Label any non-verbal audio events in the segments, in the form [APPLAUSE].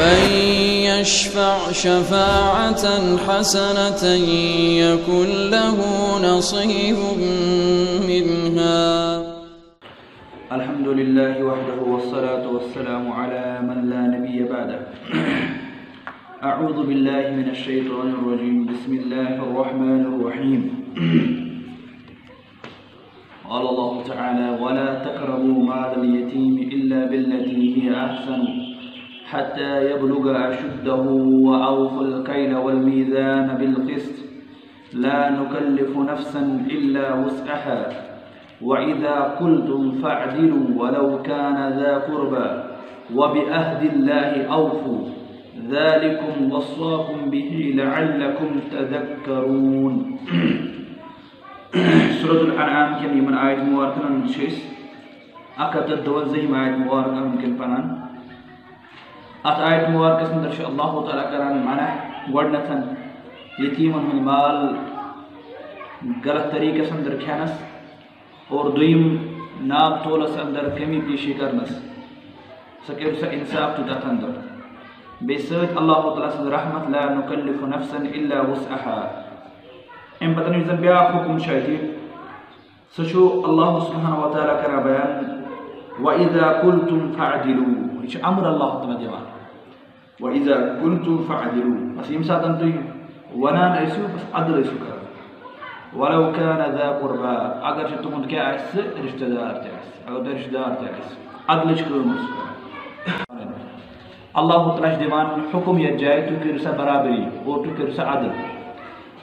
من يشفع شفاعة حسنة يكن له نصيب منها. الحمد لله وحده والصلاة والسلام على من لا نبي بعده. أعوذ بالله من الشيطان الرجيم. بسم الله الرحمن الرحيم. قال الله تعالى ولا تقربوا مال اليتيم إلا بالتي هي أحسن. حتى يبلغ أشده وأوفوا الكيل والميزان بالقسط. لا نكلف نفسا إلا وسعها. وإذا قلتم فاعدلوا ولو كان ذا قربى وبأهد الله أوفوا. ذلكم وصاكم به لعلكم تذكرون. [CLEARS THROAT] سورة الأنعام كم يمن آية مباركة نشيس أكد الدوزي ما آية مباركة ممكن فنان اتھ آیت مبارکس اندر شاء اللہ تعالیٰ کران منع گۄڈنیتھ یتیمن ہند مال غلط طریقس اندر کھینس اور دویم ناب تولس اندر کمی پیشی کرنس. سہ کر سہ انصاف تو تتھ اندر بیس سیت اللہ تعالیٰ سن رحمت لا نکلف نفسا الا وسعها امہ پتن یس بیاکھ حکم شاہدی سہ اللہ سبحانہ و تعالیٰ کران بیان. وَإِذَا قُلْتُمْ فَعْدِلُوا. یہ أمر اللہ تعالیٰ دیوان تعالیٰ دِوان وَإِذا قُلتُم فَعْدِلُوا بس ییٚمہِ ساتہٕ تُہۍ ونان ٲسِو بس عدل ٲسِو کران وَلو كان ذا قُربا اگر چھُ تُہُنٛد کیٛاہ آسہِ سُہ رِشتہٕ دار تہِ آسہِ اگر تۄہہِ رِشتہٕ دار تہِ آسہِ عدلٕچ کٲم ٲسِو کران اللہ تعالیٰ چھُ دِوان حُکُم یتھ جایہِ تُہۍ کٔرِو سا برابری اور تُہۍ کٔرِو سا عدل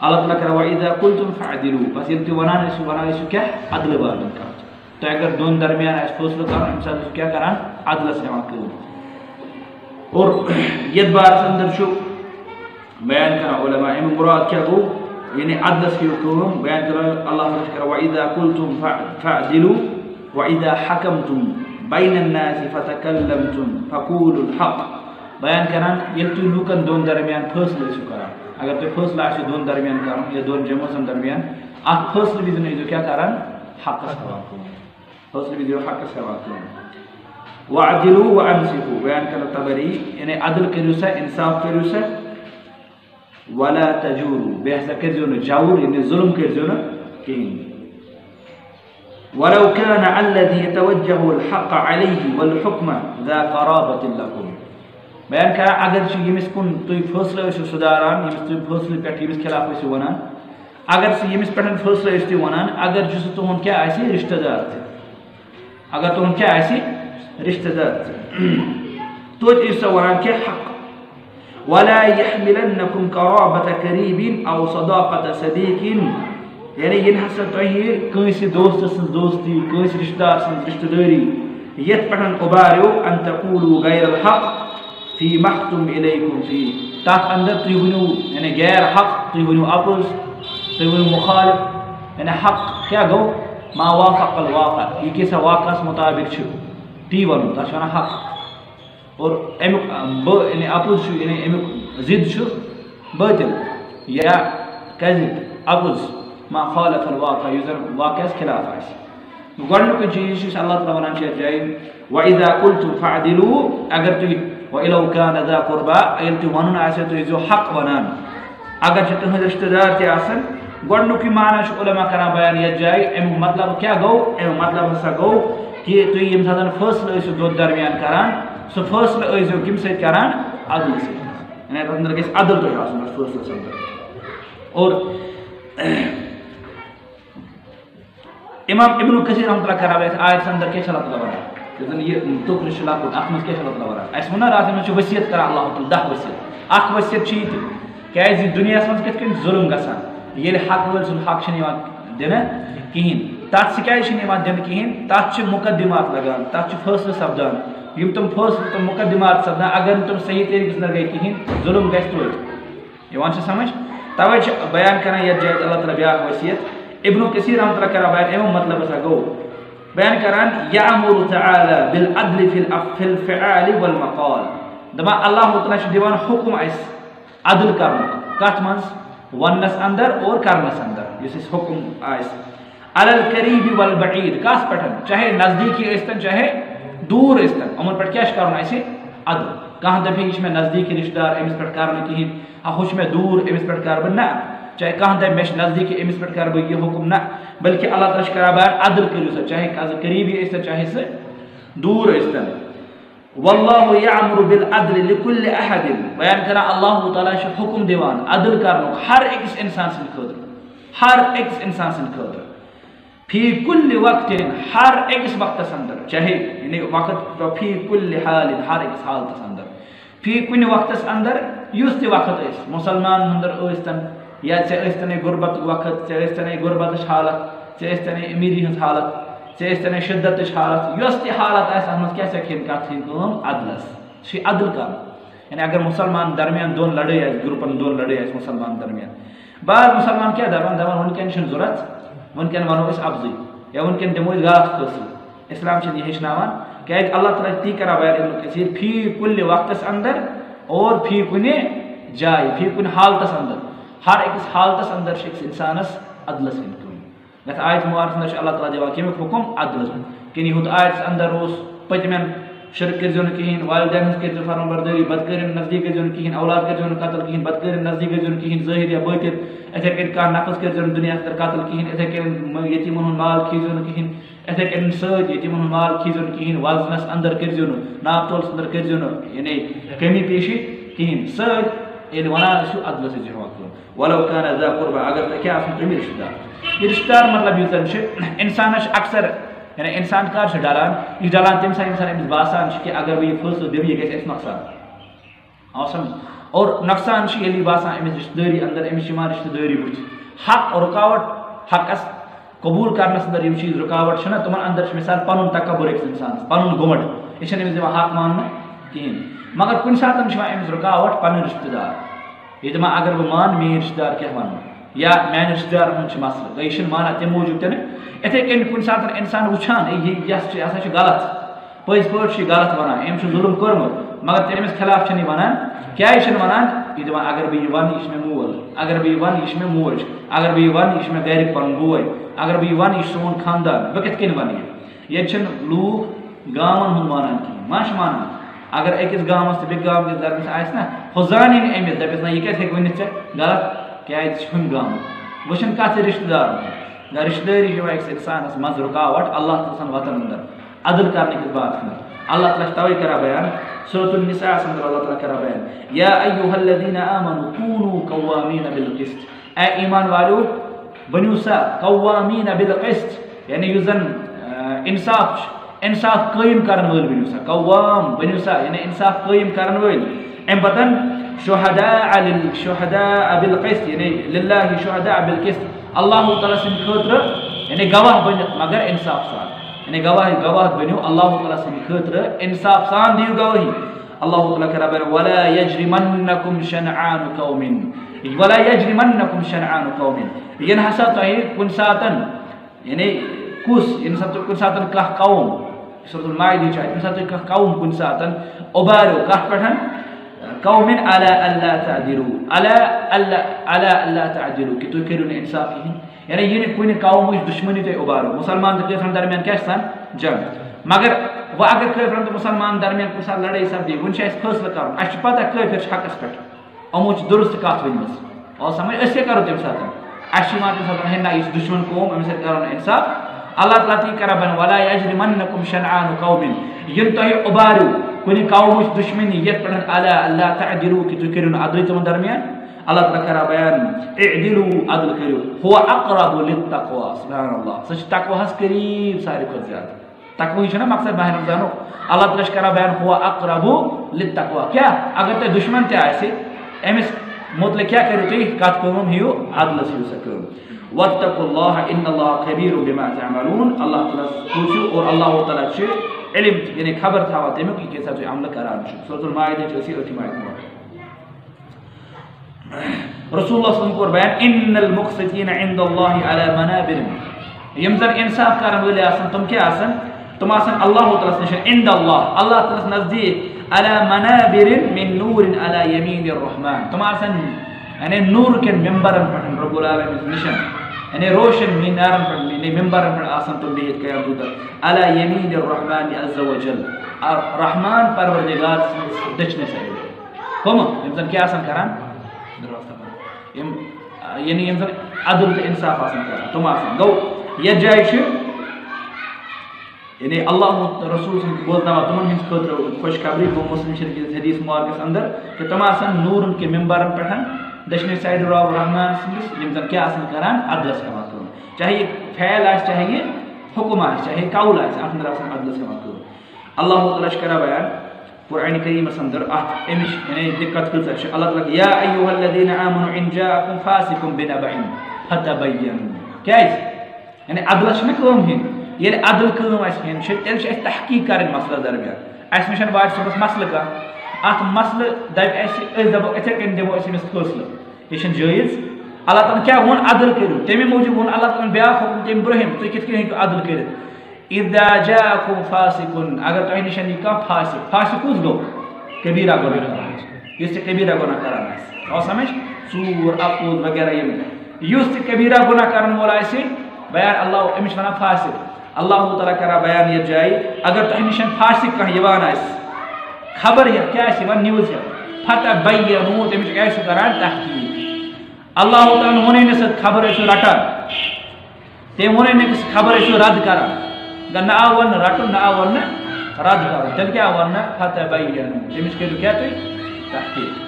اللہ تعالیٰ کران وَإِذا قُلتُم فَعْدِلُوا بس ییٚلہِ تُہۍ ونان ٲسِو ونان ٲسِو کیٛاہ عدلہٕ باپتھ کتھ تۄہہِ اور یہ بات اندر شو بیان کنا علماء. ایم مراد کیا کو؟ یعنی عدس کیو کو بیان کر اللہ نے کہا واذا قلتم فعدلوا واذا حكمتم بين الناس فتكلمتم فقولوا الحق. بیان کرن یہ تو لو کن دون درمیان فصل شو کرا۔ اگر تو فصل اش دون درمیان کرو یہ دون جمع سن درمیان ا فصل بھی نہیں جو کیا کرن حق سوا کو فصل بھی جو حق سوا کو وعدلوا وانصفوا بیان کران تبری یعنی عدل سا إنصاف سا ولا تجوروا کٔرۍزیو نہٕ جوُر یعنی ظُلم نہٕ کِہیٖنۍ ولو كان الذي يتوجه الحق عليه والحكم ذا قرابة لكم. بیان کران اگر چھُ ییٚمِس کُن تُہۍ فٲصلہٕ ٲسِو سُداران ییٚمِس تُہۍ فٲصلہٕ پٮ۪ٹھ ییٚمِس خلاف ٲسِو وَنان. اگر سُہ ییٚمِس پٮ۪ٹھ فٲصلہٕ ٲسۍ تُہۍ وَنان. اگر چھُ سُہ تُہُنٛد کیٛاہ آسہِ رِشتہٕ دار تہِ اگر تُہُنٛد کیٛاہ آسہِ ٲسۍ سۄ وَنان کہِ حق ولا يحملنكم قرابة قريب أو صداقة صديق. یعنی ییٚلہِ ہسا تۄہہِ کٲنٛسہِ دوستہٕ سٕنٛز دوستی کٲنٛسہِ رِشتہٕ دار سٕنٛز رِشتہٕ دٲری أن تقولوا غیر الحق فی محتم الیکم فی تتھ اندر تُہۍ ؤنِو یعنی غیر حق اپُز تُہۍ ؤنِو مُخالف. یعنی حق گوٚو ما وافق الواقع. کیٛاہ واقعس مُطابق چھُ تی وَنُن تَتھ چھِ وَنان حق. اور امیُک بہٕ یعنی اپُز چھُ یعنی امیُک ضِد چھُ بٲطِل یا کَزِ اپُز ما خالف الواقع یُس زَن واقعس خِلاف آسہِ گۄڈنیُکُے چیٖز چھُ یُس اللہ تعالیٰ وَنان چھِ یَتھ جایہِ وَإِذا قُلتُم فَعْدِلُوا، اگر تُہۍ وَإِلَوْ كَانَ ذَا قُربا ییٚلہِ تُہۍ وَنُن آسیو تُہۍ ٲسۍزیو حق وَنان اگر چھِ تُہٕنٛدۍ رِشتہٕ دار تہِ آسان گۄڈنیُکُے معنا چھُ علما کران بیان یَتھ جایہِ امیُک مطلب کیٛاہ گوٚو امیُک مطلب ہسا گوٚو کہِ تُہۍ ییٚمہِ ساتہٕ فٲصلہٕ ٲسِو دۄن درمیان کران سُہ فٲصلہٕ ٲسۍزیو کَمہِ سۭتۍ کران عدلہٕ سۭتۍ یعنی تَتھ اندر گژھِ عدل تۄہہِ آسُن تَتھ فٲصلَس اندر اور امام ابن کثیر رحمۃ اللہ کران یَتھ آیتَس اندر کیٛاہ چھِ اللہ تعالیٰ وَنان یُس زَن یہِ ٹُکرٕ چھُ لۄکُٹ اَتھ منٛز کیٛاہ چھِ اللہ تعالیٰ وَنان اَسہِ ووٚن نہ راتھ منٛز چھُ ؤسیت کران اللہ تعالیٰ دَہ ؤسیت اکھ ؤسیت چھِ یہِ تہِ کیٛازِ دُنیاہَس منٛز کِتھ کٔنۍ ظُلم گژھان ییٚلہِ حق وٲلۍ سُنٛد حق چھِنہٕ یِوان دِنہٕ کِہیٖنۍ تَتھ سِکیٛازِ چھِنہٕ یِوان دِنہٕ کِہیٖنۍ تَتھ چھِ مُقدِمات لگان تَتھ چھُ فٲصلہٕ سَپدان۔ یِم تِم فٲصلہٕ تِم مُقدِمات سَپدان، اگر نہٕ تِم صحیح طریٖقَس منٛز گٔے کِہیٖنۍ ظُلم گژھِ توتہِ یِوان چھِ سَمٕجھ؟ تَوَے چھِ بیان کران یَتھ جایہِ اللہ تعالیٰ بیٛاکھ ؤسیت ابن کثیر رحمۃ اللہ کران بیان امیُک مطلب ہسا گوٚو بیان کران یامر تعالی بالعدل فی فی الفعال والمقال۔ دپان اللہ تعالیٰ چھُ دِوان حُکُم اَسہِ عدل کرنُک کَتھ منٛز وننَس اندر اور کرنَس اندر۔ یُس اَسہِ حُکُم آسہِ الل قریٖبی والبعیٖد کَتھ پٮ۪ٹھ چاہے نزدیٖکی ٲسۍتن چاہے دوٗر ٲسۍتن یِمن پٮ۪ٹھ کیٛاہ چھُ کرُن اَسہِ کہاں دپی یہ میں نزدیک رشتہ دار امس پہ کر کہین ہا میں دور امس پہ کر بہ نہ۔ چاہے کہاں دپ مے نزدیک امس پہ کر یہ حکم نہ۔ بلکہ اللہ تعالیٰ کرا بیان عدل کرو سا، چاہے قریبی ٲسۍتن چاہے سہ دور ٲسۍتن واللہ یعمر بالعدل لكل احد۔ بیان کرا اللہ تعالیٰ حکم دیوان، عدل کرنک ہر أکِس انسان سٕنٛدِ خٲطرٕ ہر أکِس انسان سٕنٛدِ خٲطرٕ فی کل وقت ہر أکِس وقتس اندر چاہے یعنی وقت فی کل حال ہر أکِس حالتس اندر فی کُنہِ وقتس اندر یُس تہِ وقت ٲسۍ مُسلمان ہُنٛدر ٲسۍتن یا ژےٚ ٲسۍتنے غربتُک وقت ژےٚ ٲسۍتنے غربتٕچ حالت ژےٚ ٲسۍتنے امیٖری ہٕنٛز حالت ژےٚ ٲسۍتنے شدتٕچ حالت یۄس تہِ حالت آسہِ اتھ منٛز کیٛاہ چھےٚ کھٮ۪ن کتھ ہٕنٛدۍ عدلس۔ سُہ عدل کرُن یعنی اگر مسلمان درمیان دۄن لڑٲے آسہِ گرُپن دۄن لڑٲے آسہِ مسلمان درمیان۔ بعض مسلمان کیٛاہ دپان دپان وٕنکٮ۪ن چھُنہٕ ضوٚرتھ وٕنکٮ۪ن ونو أسۍ افضٕے یا وٕنکٮ۪ن دِمو أسۍ غلط فٲصلہٕ اسلام چھُنہٕ یہِ ہیٚچھناوان کیٛازِ اللہ تعالیٰ چھِ تی کران بیان علم کثیٖر فی کُنہِ وقتس اندر، اور فی کُنہِ جایہِ فی کُنہِ حالتس اندر۔ ہر أکِس حالتس اندر چھِ أکِس انسانس عدلس ہٕنٛدۍ کٲم یتھ آیت مُبارکس اندر چھُ اللہ تعالیٰ دِوان کمیُک حُکم عدلس ہُنٛد کِنہٕ یُہُنٛد آیتس اندر اوس پٔتمٮ۪ن شرک کٔرزیو نہٕ کِہیٖنۍ والدین ہٕنٛز کٔرزیو فرم بردٲری بدکٲرین نزدیٖک گٔژھزیو نہٕ کِہیٖنۍ اولاد کٔرزیو نہٕ قتل کِہیٖنۍ بدکٲرین نزدیٖک گٔژھزیو نہٕ کِہیٖنۍ ظٲہِر یا بٲطِل یِتھَے کٔنۍ کانٛہہ نفس کٔرزیو نہٕ دُنیاہس اندر قتل کِہیٖنۍ یِتھَے کٔنۍ یتیٖمن ہُنٛد مال کھیٖزیو نہٕ کِہیٖنۍ یِتھَے کٔنۍ سۭتۍ یتیٖمن ہُنٛد مال کھیٖزیو نہٕ کِہیٖنۍ وزنس اندر کٔرزیو نہٕ ناپ تولس اندر کٔرزیو نہٕ یعنی کمی پیشی کِہیٖنۍ سۭتۍ ییٚلہِ یعنی ونان ٲسِو ادلس ٲسۍ ہٮ۪وان کٲم ولو کانٛہہ زا قربا، اگر تۄہہِ کیٛاہ آسان تٔمی رِشتہٕ دار یہِ دار مطلب یُس زن اکثر یعنی انسان کر چھُ ڈلان یہِ چھُ ڈلان تمہِ ساتہٕ ییٚمہِ باسان چھُ کہِ اگر بہٕ یہِ فٲصلہٕ دِمہٕ یہِ گژھِ اَسہِ نۄقصان آو سمجھ اور نۄقصان چھُ باسان أمِس رِشتہٕ دٲری اندر أمِس چھِ یِوان رِشتہٕ دٲری بٕتھِ حق رُکاوٹ حقس قبوٗل کرنس اندر یِم چیٖز رُکاوٹ چھِنہ تِمن اندر چھُ مِثال پنُن تکبر أکِس انسانس پنُن گُمٹ۔ یہِ چھنہٕ أمِس حق ماننہٕ کِہیٖنۍ مگر کُنہِ ساتہٕ چھِ یِوان أمِس رُکاوٹ پنٕنۍ رِشتہٕ دار۔ یہِ دِپان اگر بہٕ مانہٕ میٲنۍ رِشتہٕ دار کیٛاہ وَنہٕ یا میانہِ رِشتہٕ دارن ہُنٛد چھُ مسلہٕ گٔے یہِ چھُنہٕ مانان نہٕ یِتھٕے کٔنۍ کُنہِ ساتہٕ اِنسان وٕچھان یہِ ہسا چھُ غلط. پٔزۍ پٲٹھۍ چھُ یہِ غلط ونان، أمۍ چھُ ظُلم کوٚرمُت، مگر تٔمِس خلاف چھِنہٕ یہِ ونان۔ کیازِ چھِنہٕ ونان؟ یہِ دِوان، اگر بہٕ یہِ ونہٕ، یہِ چھُ مےٚ مول، اگر بہٕ یہِ ونہٕ، یہِ چھُ مےٚ موج، اگر بہٕ یہِ ونہٕ، یہِ چھُ مےٚ بوے، اگر بہٕ یہِ ونہٕ، یہِ چھُ سون خاندان. بہٕ کِتھ کٔنۍ ونہٕ یہِ؟ ییٚتہِ چھِنہٕ لوٗکھ گامن ہُنٛد مانان کِہیٖنۍ، ما چھِ مانان۔ اگر أکِس گامس تہٕ بیٚکہِ گام کِس درمیان آسہِ نہ ہُہ زانہِ نہٕ أمِس دپٮ۪س نہ یہِ کتہِ ہیٚکہِ ؤنِتھ ژےٚ؟ غلط؟ کیازِ ژٕ چھُ ہُمہِ گامُک۔ وۄنۍ چھنہٕ کتھ رِشتہٕ دار یا رشتہ داری أکس اِنسانس مز رکاوٹ اللہ تعالیٰ سن وطن اندر عدل کرنے کی بات ہے اللہ تعالیٰ توئی کرا بیان سورۃ النساء سن اللہ تعالیٰ کرا بیان یا ایھا الذین آمنوا کونوا قوامین بالقسط اے ایمان والو بنو سا قوامین بالقسط یعنی یوزن انصاف انصاف قائم کرن ول بنو سا قوام بنو سا یعنی انصاف قائم کرن ول ام بدن شهداء للشهداء بالقسط يعني لله شهداء بالقسط اللہ تعالیٰ سٕنٛدِ خٲطرٕ یعنی گواہ بٔنِتھ مگر انصاف سان یعنی گواہ گواہ بٔنِو اللہ تعالیٰ سٕنٛدِ خٲطرٕ انصاف سان دِیِو گوٲہی اللہ تعالیٰ کرا بر ولا یجرمنکم شنعان قومن ولا یجرمنکم شنعان قومن ینہٕ ہسا تۄہہِ کُنہِ ساتہٕ یعنی کُس ییٚمہِ ساتہٕ تُہۍ کُنہِ ساتہٕ کانٛہہ قوم سورت المائدی چھُ ییٚمہِ ساتہٕ تُہۍ کانٛہہ قوم کُنہِ ساتہٕ قوم على ألا تعدلوا. على ألا على ألا تعدلوا. كتو كيلو إنصافهم يعني يني كوين قوم مش دشمني تي أبارو. مسلمان دي فرن درمیان كاش سان جنگ مگر وا اگر كلي تو مسلمان درمیان كسا لڑائی سب دي. ونش اس فٲصلہٕ کرُن أش پتا كلي فر حق اس پٮ۪ٹھ اموچ چھِ درست کتھ ؤنمٕژ آو سمجھ أسۍ کیٛاہ کرو تمہِ ساتہٕ اَسہِ چھُ یِوان تمہِ ساتہٕ ہے نہ دُشمن قوم أمِس سۭتۍ کرو إنصاف. الله تعالى تی بن ولا يجرمنكم شنعان قوم. ينتهي تۄہہِ کُنہِ قومٕچ دُشمنی یتھ پٮ۪ٹھ اللہ اللہ تعدلو کہِ تُہۍ کٔرِو نہٕ عدلٕے درمیان اللہ تعالیٰ کران بیان اعدلو عدل کٔرِو ہوا اقرب للتقوا سبحان اللہ سۄ چھِ تقواہس قریٖب ساروی کھۄتہٕ زیادٕ تقوی چھُنہ مقصد ماہِ رمضانُک اللہ تعالیٰ چھُ بیان ہوا اقرب للتقوا کیٛاہ اگر تۄہہِ دُشمن تہِ آسہِ أمِس مُتعلق کیٛاہ کٔرِو تُہۍ کتھ کٲم ہیٚیِو عدلس ہیٚیِو سا کٲم واتقوا الله ان الله خبير بما تعملون اللہ تعالیٰ سوٗنٛچِو اور اللہ تعالیٰ چھُ علم یعنی خبر تھا وہ دیمک کی کیسا جو عمل قرار شو سورۃ المائدہ جو اسی اسی مائدہ رسول اللہ صلی اللہ علیہ وسلم کو بیان ان المقسطین عند اللہ علی منابر یم زن انصاف کرن ولے آسن تم کیا آسن تم آسن اللہ تعالی نش عند اللہ اللہ تعالی نزدیک علی منابر من نور علی یمین الرحمن تم آسن یعنی نور کے منبرن پر رب العالمین نشن یعنی روشن مینارن پر یعنی ممبرن پٮ۪ٹھ آسان تِم بِہِتھ قیام دوٗتر على يمين الرحمن عز وجل. رحمان پروردگار دچنے سائڈ کم یم کیا آسان کران؟ یم یعنی یم عدل تو انصاف آسان کران. تم آسان. گو یہ جائے یعنی اللہ رسول سن بولنا تمن ہند خاطر خوشخبری گو مسلم شریف حدیث مبارکس اندر کہ تم آسان نورن کے ممبرن پٹھن دشنے سائڈ رب رحمان سندس یم زن کیا آسان کران؟ عدلس کما چاہے یہ فعل آس چاہے یہ حکم آس چاہے قول آس اتھ اندر آسان عدلس کما اللہ تعالیٰ کرا بیان قرآن کریم اندر ات امش یعنی دقت کۭژاہ چھِ اللہ تعالیٰ یا ایوہ الذین آمنوا ان جاءکم فاسقم بنبعن فتبینوا۔ کیازِ یعنی عدلس چھنہ کٲم ہیٚنۍ ییٚلہِ عدل کٲم آسہِ ہیٚنۍ چھِ تیٚلہِ چھِ اَسہِ تحقیٖق کَرٕنۍ مسلس درمیان۔ اَسہِ نِش واتہِ صُبحس مسلہٕ کانٛہہ اَتھ مسلہٕ دَپہِ اَسہِ أسۍ دَپو یِتھَے کٔنۍ دِمو أسۍ أمِس فٲصلہٕ یہِ چھِنہٕ جٲیِز اللہ تعالیٰ کیٛاہ ووٚن عدل کٔرِو تَمے موٗجوٗب ووٚن اللہ تعالیٰ بیٛاکھ حُکُم تَمہِ برٛونٛہِم تُہۍ کِتھ کٔنۍ ہیٚکِو عدل کٔرِتھ اِدا جاءکم فاسقن اگر تۄہہِ نِش یی کانٛہہ فاسق فاسق کُس گوٚو کبیٖرا گۄناہ یُس تہِ کبیٖرا گۄناہ کران آسہِ آو سمجھ ژوٗر اپوز وغیرہ یِم یُس تہِ کبیٖرا گۄناہ کرن وول آسہِ بیان اللہ أمِس چھِ وَنان فاسق اللہ تعالیٰ کران بیان یتھ جایہِ اگر تۄہہِ نِش فاسق کانٛہہ یِوان آسہِ خبر ہٮ۪تھ کیٛاہ آسہِ یِوان نِوٕز ہٮ۪تھ فتح بینو تٔمِس کیٛاہ آسہِ کران تحقیٖق اللہ تعالیٰ ووٚنُے نہٕ سۄ خبر ٲسِو رٹان تٔمۍ ووٚنُے نہٕ سۄ خبر ٲسِو رد کران نہ آو وننہٕ رٹُن نہ آو وننہٕ رد کرُن تیٚلہِ کیٛاہ آو وننہٕ فتح بینو تٔمِس کٔرِو کیٛاہ تُہۍ تحقیٖق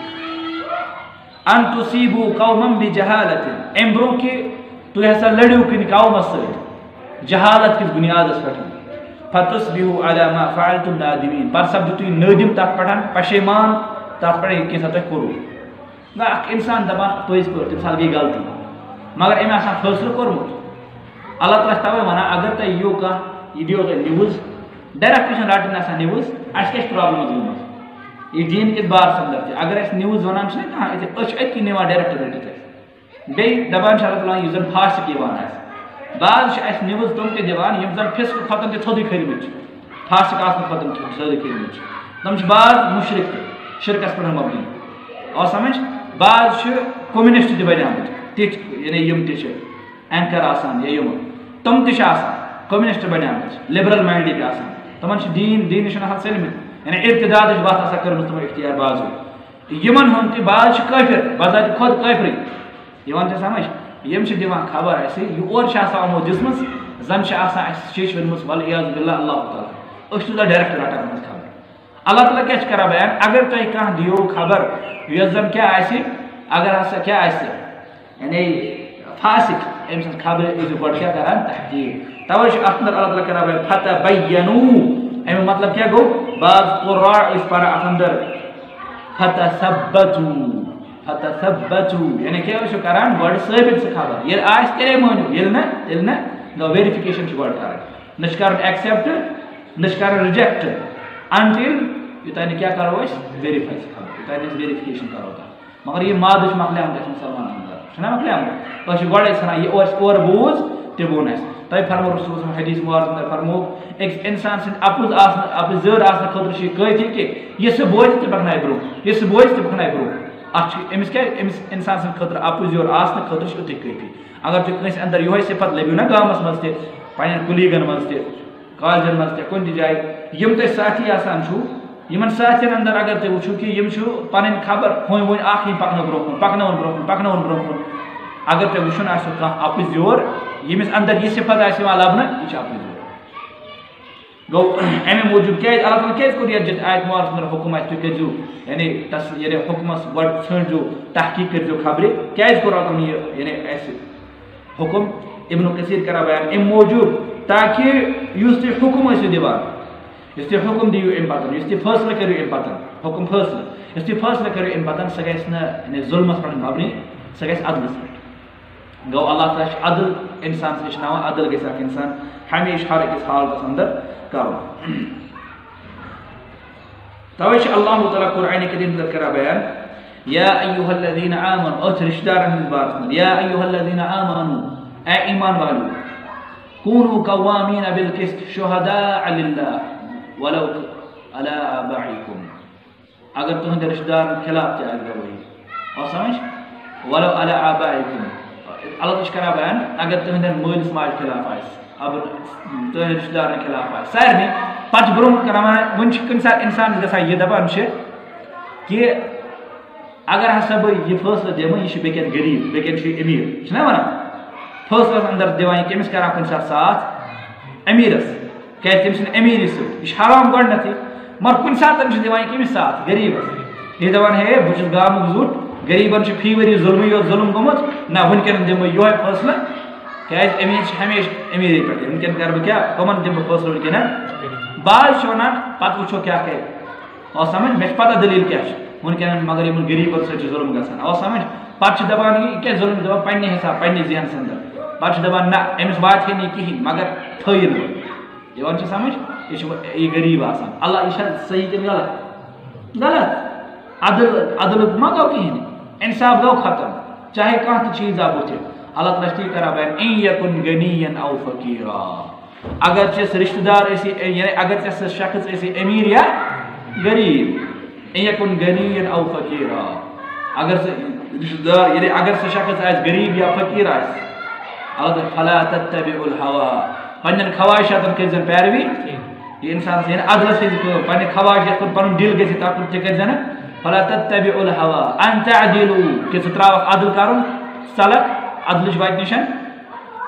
ان تصیٖبو قومم بہِ جہالتہِ امہِ برونٛہہ کہِ تُہۍ ہسا لٔڑِو کُنہِ قومس سۭتۍ جہالت کِس بُنیادس پٮ۪ٹھ فتس بِہو علامہ فالتُن نادمین پتہٕ سپدِو تُہۍ نٲدِم تتھ پٮ۪ٹھ پشیمان تتھ پٮ۪ٹھ کینٛژھا تۄہہِ کوٚروٕ نہ اکھ اِنسان دپان پٔزۍ پٲٹھۍ تٔمۍ غلطی مگر أمۍ آسان فٲصلہٕ اللہ تعالیٰ چھِ تَوَے اگر تۄہہِ یِیو کانٛہہ یہِ دِیو تۄہہِ نِوٕز ڈایریکٹ چھَنہٕ رَٹٕنۍ آسان نِوٕز اَسہِ کیٛاہ چھِ پرٛابلِم گٔمٕژ یہِ دیٖن اگر اَسہِ نِوٕز وَنان چھِنہ کانٛہہ أسۍ چھِ أتھی اللہ تعالیٰ یُس زَن فاسِک بعض چھِ اَسہِ نِوٕز تِم تہِ دِوان یِم زَن فِسکہٕ کھۄتہٕ تہِ تھوٚدُے کھٔتمٕتۍ چھِ فاسِک آسنہٕ کھۄتہٕ تھوٚدُے بعض مُشرِق تہِ شِرکَس مبنی آو سَمٕجھ بعض چھِ کوٚمنِسٹ تہِ بَنیمٕتۍ یعنی یِم اینکر آسان یا یِم تِم تہِ چھِ آسان کوٚمنِسٹ بَنیمٕتۍ لِبرل ماینڈٕکۍ آسان تِمن چھِ دیٖن یعنی اِبتِدادٕچ وَتھ آسان کٔرمٕژ اختیار بازو یِمن ہُنٛد تہِ بعض چھِ کٲفِر بَزاتہِ خۄد کٲفرٕے یِوان چھِ سَمجھ یِم چھِ دِوان خبر اَسہِ یہِ اورٕ چھِ آسان یِمو دِژمٕژ زَن آسان شیش اللہ تعالیٰ أسۍ چھِ تۄہہِ خبر اللہ تعالیٰ کیٛاہ چھِ کران بیان اگر تۄہہِ کانٛہہ دِیو خبر یۄس زَن کیٛاہ آسہِ اگر ہسا کیٛاہ آسہِ یعنی فاسِق أمۍ سٕنٛز خبرٕ ٲسِو گۄڈٕ کیٛاہ کران تحقیٖق۔ تَوَے چھُ اَتھ اللہ تعالیٰ کران بیان فتح بینوٗ اَمیُک مطلب کیٛاہ گوٚو بعض قُراع ٲسۍ پَران اَتھ اندر فتح سبتوٗ فتح سبتوٗ یعنی کیٛاہ ٲسِو کران گۄڈٕ ثٲبِت سُہ خبر۔ ییٚلہِ آسہِ تیٚلے مٲنِو ییٚلہِ نہٕ تیٚلہِ نہٕ۔ ویرِفِکیشن چھِ گۄڈٕ کَرٕنۍ نہ چھِ کَرُن ایٚکسیپٹ نہ چھِ رِجیکٹ یوٚتانۍ نہٕ کیٛاہ کَرو أسۍ ویرِفاے چھِ خبر یوٚتانۍ أسۍ ویرِفِکیشن کَرو تَتھ مگر یہِ مادٕ چھُ مۄکلیٛومُت اَسہِ مُسلمانن اندر چھُنہ مۄکلیٛومُت أسۍ چھِ گۄڈَے ژھٕنان یہِ اوس اورٕ بوٗز تہِ ووٚن اَسہِ تۄہہِ فرمو رسوٗل حدیٖث مُبارک اندر فرمو أکِس اِنسان سٕنٛدِ اَپُز آسنہٕ اَپٕز زٔر آسنہٕ خٲطرٕ چھُ یہِ کٲفی کہِ یہِ سُہ بوزِ تہِ پَکنایہِ برونٛہہ یہِ سُہ بوزِ تہِ پَکنایہِ برونٛہہ اَتھ چھُ أمِس کیٛاہ أمِس اِنسان سٕنٛدِ خٲطرٕ اَپُز یورٕ آسنہٕ خٲطرٕ چھُ یُتُے کٲفی اگر تُہۍ کٲنٛسہِ اندر یِہوے صفت لٔبِو نہ گامَس منٛز تہِ پنٕنٮ۪ن کُلیٖگن منٛز تہِ کالجن منٛز تہِ کُنہِ تہِ جایہِ یِم تۄہہِ ساتھی آسان چھُو یِمن ساتھین اندر اگر تُہۍ وٕچھِو کہِ یِم چھُ پَنٕنۍ خبر ہوٗنۍ ووٗنۍ اکھ یی پَکنو برونٛہہ کُن پَکناوُن برونٛہہ کُن پَکناوُن برونٛہہ کُن اگر تۄہہِ وٕچھُن آسیو کانٛہہ اَپٕز یور ییٚمِس اندر یہِ صفت آسہِ یِوان لَبنہٕ یہِ چھُ اَپٕز یور گوٚو اَمہِ موٗجوٗب کیازِ اللہ تعالیٰ کیازِ کوٚر یَتھ جِتھ آیت مارس اندر حُکُم اَسہِ تُہۍ کٔرۍزیو یعنی تس یعنی حُکمَس گۄڈٕ ژھٲنٛڈزیو تحقیٖق کٔرۍزیو خبرِ کیازِ کوٚر اللہ تعالیٰ یہِ یعنی اَسہِ حُکُم اِبنُک کٔثیٖر کران بیان اَمہِ موٗجوٗب تاکہِ یُس تُہۍ حُکُم ٲسِو دِوان يستي حكم ديو امباتن يستي فرس لكريو امباتن حكم فرس يستي فرس لكريو امباتن سكيسنا ان الظلم اصبر المبني سكيس عدل غو الله تعالى عدل انسان سيشناوا عدل جساك انسان حميش حارك اس حال بسندر كارو تويش الله تعالى قرآن كريم ذكر بيان يا أيها الذين آمنوا أترش دارا من باطن يا أيها الذين آمنوا أي إيمان والو كونوا قوامين بالقسط شهداء لله ولو على آبائكم. اگر تہنٛدِ رِشتہٕ دارن خلاف تہِ گوٲہی آو سمجھ؟ ولو على آبائكم۔ اللہ چھُ کران بیان اگر تہنٛدٮ۪ن مٲلِس ماجہِ خلاف آسہِ ابر تہنٛدٮ۪ن رِشتہٕ دارن خلاف آسہِ سارنٕے پتہٕ برونٛہہ کران وۄنۍ چھُ کُنہِ ساتہٕ اِنسان گژھان یہِ دپان چھِ کہ اگر ہسا بہ یہ فیصلہ دمہ یہ بیکن غریب بیکن امیر۔ چھنا ونان فیصلس اندر دِوان یہِ کٔمِس کران کُنہِ ساتہٕ ساتھ امیٖرس کیازِ تٔمۍ سٕنٛدِ امیٖری سۭتۍ یہِ چھُ حرام گۄڈنیٚتھٕے مگر کُنہِ ساتہٕ چھُ دِوان یہِ کٔمِس ساتھ۔ غریٖبس یہِ دپان ہے بہٕ چھُس گامُک زیُٹھ غریٖبن چھُ فی ؤری ظُلمٕے یوت ظُلم گوٚمُت نہ وٕنکیٚن دِمہٕ بہٕ یِہوے فٲصلہٕ کیازِ أمیٖر چھِ ہمیشہِ امیٖری پٮ۪ٹھ وٕنکیٚن کرٕ بہٕ کیاہ کٕمن دِمہٕ بہٕ فٲصلہٕ بعض چھِ وَنان پتہٕ وٕچھو کیاہ کرِ آو سمجھ مےٚ چھِ پتہ دٔلیٖل کیاہ چھِ وٕنکیٚن مگر یِمن غریٖبن سۭتۍ چھُ ظُلم گژھان آو سمجھ پتہٕ چھِ دپان یہِ کیاہ ظُلم دپان پننہِ حساب پننہِ ذہنس انٛدر پتہٕ دپان نہ أمِس واتہِ ہے نہٕ کِہیٖنۍ مگر تھٲیِن یِوان چھِ سمجھ یہِ چھُ یہِ غریٖب آسان اللہ یہِ چھا صحیح کِنہٕ غلط غلط عدل عدل ما گوٚو کِہیٖنۍ اِنصاف گوٚو ختم چاہے کانٛہہ تہِ چیٖز آو اللہ تعالیٰ چھِ تی کران بیان اِن یکُن او فقیٖرا اگر ژےٚ رِشتہٕ دار ٲسی یعنی اگر ژےٚ شخص ٲسی أمیٖر یا غریٖب اِن یکُن غنیَن او فقیٖرا اگر سُہ رِشتہٕ دار یعنی اگر سُہ شخص آسہِ غریٖب یا فقیٖر آسہِ اللہ تعالیٰ فلا تتبع الحوا پنن خواہشاتن کے زن پیروی یہ انسان سین ادل سے تو پنن خواہش کو پنن دل گسی تا کو چکر جن فلا تتبع الهوى ان تعدلوا کہ سترا عدل کرو سلک عدل جوایت نشان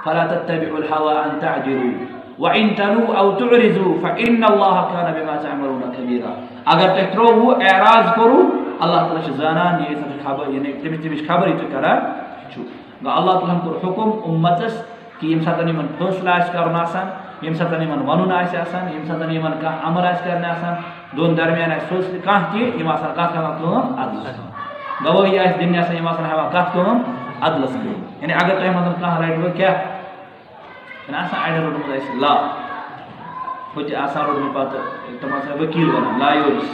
فلا تتبع الهوى ان تعدلوا وان تنوا أو تعرضوا فان الله كان بما تعملون كبيرا اگر تترو وہ اعراض کرو اللہ تعالی جانا شزانان یہ خبر یعنی یہ تمش خبر ہی تو کرا شو اللہ تعالی کو حکم امتس کہ ییٚمہِ ساتہٕ یِمن فٲصلہٕ آسہِ کرُن آسان ییٚمہِ ساتہٕ یِمن وَنُن آسہِ آسان ییٚمہِ ساتہٕ یِمن کانٛہہ اَمر آسہِ کرنہِ آسان۔ دۄن درمیان آسہِ فٲصلہٕ کانٛہہ تہِ یِم آسان کَتھ ہٮ۪وان کٲم اَدلَس گوٲہی آسہِ دِنہِ آسان یِم آسان ہٮ۪وان کَتھ کٲم اَدلَس کٲم یعنی اگر تۄہہِ منٛز کانٛہہ وۄنۍ کیٛاہ چھُنہ آسان اَڑٮ۪ن روٚٹمُت اَسہِ لا۔ ہُہ تہِ آسان روٚٹمُت پَتہٕ تِم آسان ؤکیٖل وَنان لا یورِس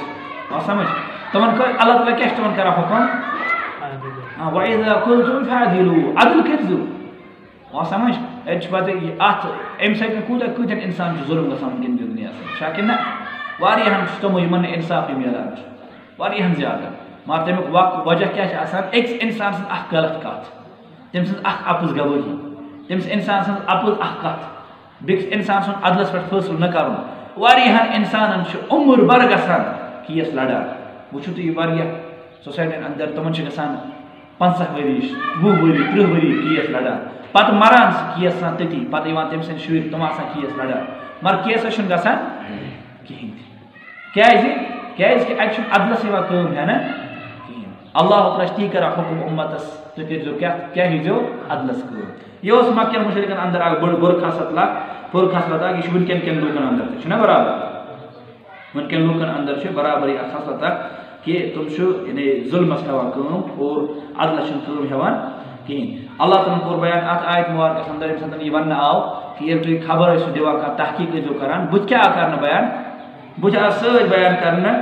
آو سَمٕجھ؟ تِمن اللہ تعالیٰ کیٛاہ چھُ تِمن کران حُکُم عدل کٔرۍزیو آ سمجھ اَتہِ پتہٕ اَتھ اَمہِ سۭتۍ کوٗتاہ کۭتیاہ اِنسان چھُ ظُلم گژھان وٕنکیٚن دُنیاہَس منٛز چھا کِنہٕ نہ واریاہَن تِمو نہٕ اِنصافٕے میلان چھُ واریاہَن زیادٕ مگر تَمیُک وق وجہ کیاہ چھُ آسان أکِس اِنسان سٕنٛز اکھ غلط کَتھ تٔمۍ سٕنٛز اکھ اَپُز گوٲہی تٔمِس اِنسان سٕنٛز اَپُز اکھ کَتھ بیٚکِس اِنسان سُنٛد عدلَس پٮ۪ٹھ فٲصلہٕ نہ کَرُن واریاہَن اِنسانَن چھُ عُمر بر گژھان کیس لڑان وٕچھِو تُہۍ واریاہ سوسایٹین اندر تِمن چھِ گژھان پنٛژاہ ؤری وُہ ؤری تٕرٛہ ؤری کیس لڑان پتہٕ مران کیس آسان تٔتی، پتہٕ یِوان تٔمۍ سٕنٛدۍ شُرۍ آسان کیس لڑان۔ مگر کیسَس چھُنہٕ گژھان کِہیٖنۍ تہِ۔ کیازِ؟ کیازِ کہِ اَتہِ چھُنہٕ عدلَس یِوان اللہ تی کران حُکُم اُمتَس، تُہۍ کٔرۍزیو کیٛاہ کیٛاہ ہیٚزیو عدلَس کٲم۔ یہِ اوس اندر اکھ بٔڑ بٔڑ خاصت اکھ بٔڑ خاصلت اکھ، یہِ چھُ وٕنکٮ۪ن کٮ۪ن اندر تہِ، چھُنہ برابر؟ وٕنکٮ۪ن لوٗکَن اندر برابر اکھ خاصلت اکھ کہِ تِم چھِ یعنی ظُلمَس ہٮ۪وان کٲم اور عدلَس چھِنہٕ کٲم کِہیٖنۍ اللہ تعالیٰ ہن کوٚر بیان اَتھ آیت مُبارکَس اندر ییٚمہِ ساتہٕ یہِ وَننہٕ آو کہِ ییٚلہِ تُہۍ خبر ٲسِو دِوان کانٛہہ تحقیٖق ٲسۍزیو کران بُتھِ کیٛاہ آو کرنہٕ بیان؟ بُتھِ آو سۭتۍ بیان کرنہٕ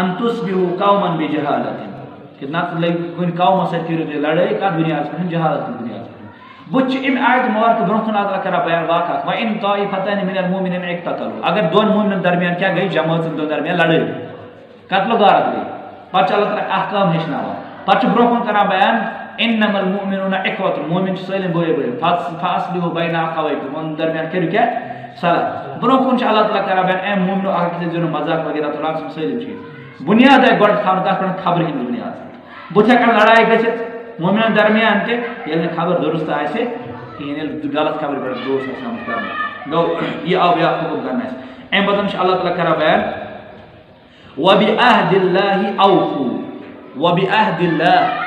اَنتُس بِہِو قومَن بیٚیہِ جہالت کہِ نَتہٕ لٔگۍ کُنہِ قومَس سۭتۍ کٔرِو تُہۍ لڑٲے کَتھ بُنیادَس پٮ۪ٹھ جہالت کِس بُنیادَس پٮ۪ٹھ بُتھِ چھِ اَمہِ آیت مُبارکہٕ برونٛہہ کُن اللہ کران بیان واقعہ وۄنۍ اِن طایہِ فتح مِنن مومِنن اَکہِ قتل اگر دۄن مومنن درمیان کیٛاہ گٔے جمٲژن دۄن درمیان لڑٲے قتلہٕ غارت گٔے پَتہٕ چھُ اللہ تعالیٰ اکھ کٲم ہیٚچھناوان پَتہٕ چھُ برونٛہہ کُن کران بیان۔ انما المؤمنون اخوه مؤمن سويلin boye boye faslihu bayna aqawaykum onun dermiyan kerike sala bunu kunca Allah Teala ben en müminu akide diyorum mazak vagera tolan sum söyleyeyim ki dünyada gol sanıda sonra kabir hindi dünyada bu çakar ladayi geçe müminin dermiyan ke yani kabir durust ayse yani galat kabir böyle durust sanmışlar no ya av ya hukum karmaz en badan Allah Teala kara ben ve bi ahdillahi awfu ve bi ahdillah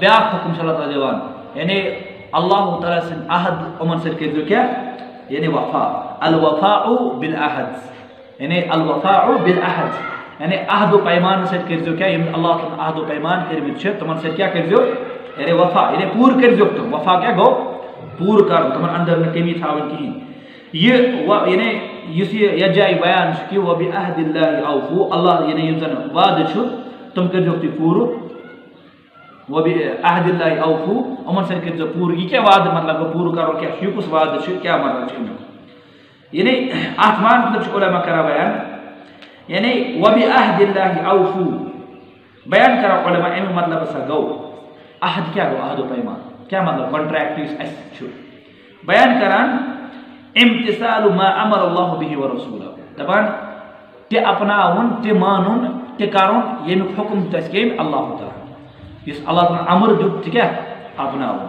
باخ حكم شاء الله تعالى ديوان يعني الله تعالى سن عهد ومن سن كذلك یعنی وفا الوفاء بالاحد یعنی الوفاء بالاحد یعنی احد و پیمان سر سن كذلك یعنی اللہ تعالی احد و پیمان کر كرمت چھے تمہن سر کیا کر کرزو یعنی وفا یعنی پور کرزو تم وفا کیا گو پور کر تمن اندر میں کمی تھاون کی یہ یعنی یس یہ جائی بیان کہ وہ بعهد الله اوفو اللہ یعنی یزن واد چھو تم کرزو تی پورو وبِ عہدِ اللہ اوفوٗ یِمن سۭتۍ کٔرۍزیو پوٗرٕ یہِ کیٛاہ وعدٕ مطلب گوٚو پوٗرٕ کَرُن کیٛاہ چھُ یہِ کُس وعدٕ چھُ مطلب چھُ یعنی اَتھ مطلب چھُ علما کران بیان۔ یعنی وبِ مطلب عہدِ اللہ مطلب؟ اوفوٗ بیان کران علما اَمیُک مطلب ہسا گوٚو عہد کیٛاہ گوٚو عہدو پیمان۔ کیٛاہ مطلب؟ کَنٹریکٹ یُس اَسہِ چھُ بیان کران اِمتِثال ما امر اللہ بِہِ و رسوٗل دَپان تہِ اَپناوُن تہِ مانُن تہ کرن یمیک حکم دس کیم اللہ تعالی۔ يس الله من عمر جبتك أبناؤه.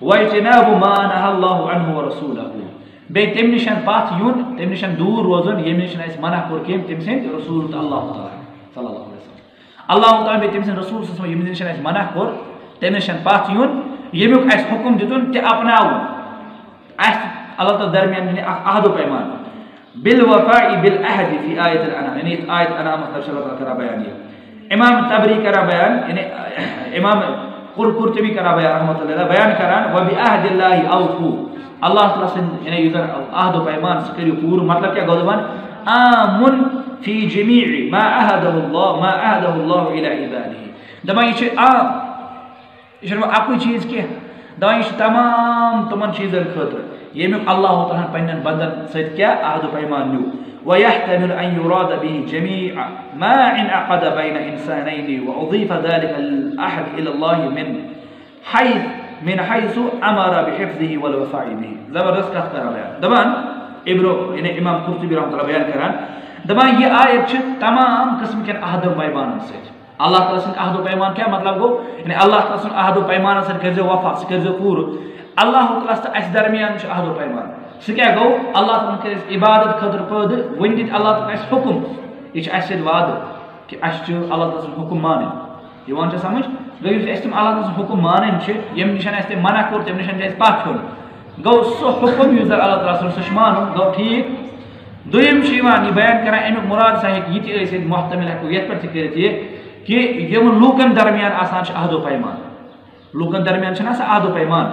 ويتناب ما نهى الله عنه ورسوله. بين تمنشان بات يون تمنشان دور وزن يمنشان اس منع كوركيم تمسين رسول الله تعالى صلى الله عليه وسلم. الله تعالى بين تمسين رسول صلى الله عليه وسلم يمنشان اس منع كور تمنشان بات يون يميك اس حكم جدون تي أبناؤه. اس الله تعالى درميان يعني أحد وقيمان بالوفاء بالعهد في آية الأنعام يعني آية الأنعام الله تعالى بيانيه امام تبری کرا بیان یعنی امام قرطبی کرا بیان رحمۃ اللہ، بیان کران، وبعهد الله اوفوا اللہ تعالیٰ سن یعنی یوزن عہد و پیمان سے کریو پور مطلب کیا گو دبان آمن فی جمیع ما عہدہ اللہ ما عہدہ اللہ الى عبادہ دبان یہ عام یہ اکوئی چیز کیا؟ دبان یہ تمام تمن چیزن خطر یہ میں اللہ تعالیٰ پنن بندن سید کیا، عہد و پیمان نیو۔ ويحتمل أن يراد به جميع ما انعقد بين إنسانين وأضيف ذلك الأحد إلى الله من حيث من حيث أمر بحفظه والوفاء به. زبردست کتھ کران بیان دپان إبرو یعنی إمام قرطبی رحمۃ اللہ بیان کران دپان یہ آیت چھ تمام قسم کن عہد و سۭتۍ اللہ تعالیٰ سٕنٛدۍ عہد و پیمان کیٛاہ مطلب گوٚو یعنی اللہ تعالیٰ سُنٛد عہد و پیمانس سۭتۍ کٔرۍزیو وفا سُہ کٔرۍزیو پوٗرٕ اللہ تعالیٰ اَسہِ درمیان چھُ عہد و سُہ کیٛاہ گوٚو اللہ تعالیٰ کٔرۍ اَسہِ عبادت خٲطرٕ پٲدٕ وۄنۍ دِتۍ اللہ تعالیٰ اَسہِ حُکُم یہِ چھُ اَسہِ سۭتۍ وعدٕ کہِ اَسہِ چھُ اللہ تعالیٰ سُنٛد حُکُم مانٕنۍ یِوان چھا سمجھ گو یُس اَسہِ تِم اللہ تعالیٰ سُنٛد حُکُم مانٕنۍ چھِ ییٚمہِ نِش اَسہِ تٔمۍ منع کوٚر تَمہِ نِش چھِ اَسہِ پَتھ ہیوٚن گوٚو سُہ حُکُم یُس زَن اللہ تعالیٰ سُنٛد سُہ چھُ مانُن گوٚو ٹھیٖک دوٚیِم چھُ یِوان یہِ بیان کران اَمیُک مُراد سا ہیٚکہِ یہِ تہِ محتمل ہٮ۪کو یَتھ پٮ۪ٹھ تہِ کٔرِتھ یہِ کہِ یِم لوٗکَن درمیان آسان چھِ عہد و پیمان لوٗکَن درمیان چھِنہ آسان عہد و پیمان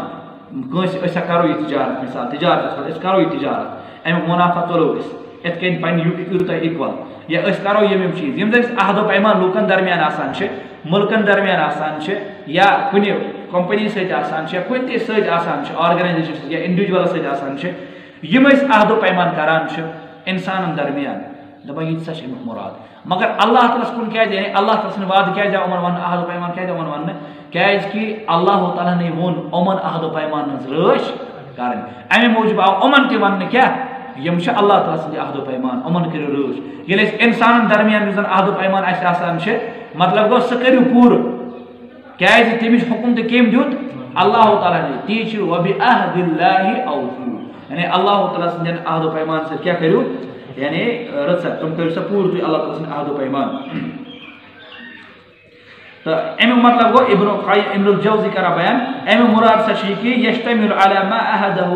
کٲنٛسہِ أسۍ ہا کَرو یہِ تِجارت، مِثال تِجارتَس منٛز أسۍ کَرو یہِ تِجارت۔ اَمیُک اچھا مُنافع تُلو أسۍ یِتھ کٔنۍ پنٕنہِ یہِ کٔرِو تۄہہِ اِکوَل یا أسۍ کَرو یِم یِم چیٖز۔ یِم زَن أسۍ عہد و پیمان لوٗکَن درمیان آسان چھِ مُلکَن درمیان آسان چھِ یا کُنہِ کَمپٔنی سۭتۍ آسان چھِ یا کُنہِ تہِ سۭتۍ آسان چھِ آرگنایزیشن سۭتۍ یا اِنڈِوِجوَلَس سۭتۍ آسان چھِ یِم أسۍ عہد و پیمان کَران چھِ اِنسانَن درمیان۔ دَپان یہِ تہِ سا چھِ اَمیُک مُراد۔ مگر اللہ تعالیٰ ہَس کُن کیٛازِ یعنی اللہ تعالیٰ سٕنٛدِ وعدٕ کیٛازِ آو یِمَن وَننہٕ عہد و پیمان کیٛازِ آو یِمَن وَننہٕ کیاز کیٛازِکہِ اللہ تعالیٰ ہَنٕے ووٚن یِمَن عہد و پیمان ہٕنٛز رٲچھ کَرٕنۍ اَمے موٗجوٗب آو یِمَن تہِ وَننہٕ کیٛاہ یِم چھِ اللہ تعالیٰ سٕنٛدِ عہد و پیمان یِمَن کٔرِو رٲچھ ییٚلہِ أسۍ اِنسانَن درمیان یُس زَن عہد و پیمان اَسہِ آسان چھِ مطلب گوٚو سُہ کٔرِو پوٗرٕ۔ کیٛازِ تٔمِچ حُکُم تہِ کٔمۍ دیُت اللہ تعالیٰ نے۔ تی چھِ وبِ عہد اللہ اوفوٗ یعنی اللہ تعالیٰ سٕنٛدٮ۪ن عہد و پیمان سۭتۍ کیٛاہ کٔرِو؟ یعنی رٕژ تِم کٔرِو سا پوٗرٕ تُہۍ اللہ تعالیٰ سٕنٛدۍ عہد و پیمان۔ تہٕ مطلب گوٚو ابن ابن الجوزی کران بیان اَمیُک مُراد سا چھُ یہِ کہِ یشتمل علامہ احدہ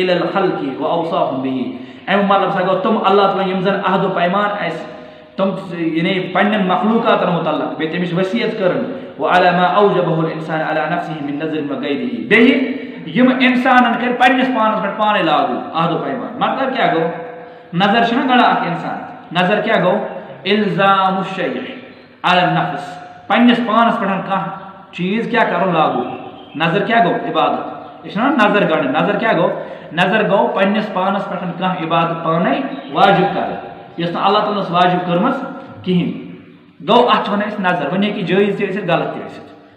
عل الخلقی و اوصاف بِہی اَمیُک مطلب سا گوٚو تِم اللہ تعالیٰ یِم زَن عہد و پیمان اَسہِ تِم یعنی پنٕنٮ۪ن مخلوٗقاتن مُتعلق بیٚیہِ تٔمِس ؤصیت کٔرٕن و علامہ اوجبہ الانسان علی نفسہ من نظر و وغیرہ بیٚیہِ یِم اِنسانن کٔرۍ پنٕنِس پانس پٮ۪ٹھ پانے لاگوٗ عہد و پیمان مطلب کیٛاہ گوٚو نظر چھُنہ گڑان اکھ اِنسان نظر کیٛاہ گوٚو الزام الشیخ علی نفس پنس پانس پہ کھانا چیز کیا کرو لاگو؟ نظر کیا گو عبادت. یہ نظر گڑ نظر کیا گو نظر گو پنس پانس پہ کھانا عبادت پانے واجب کر یس نا اللہ تعالیٰ واجب کرم کہین گو ات ون نظر. ون ہی جائز تھی غلط تھی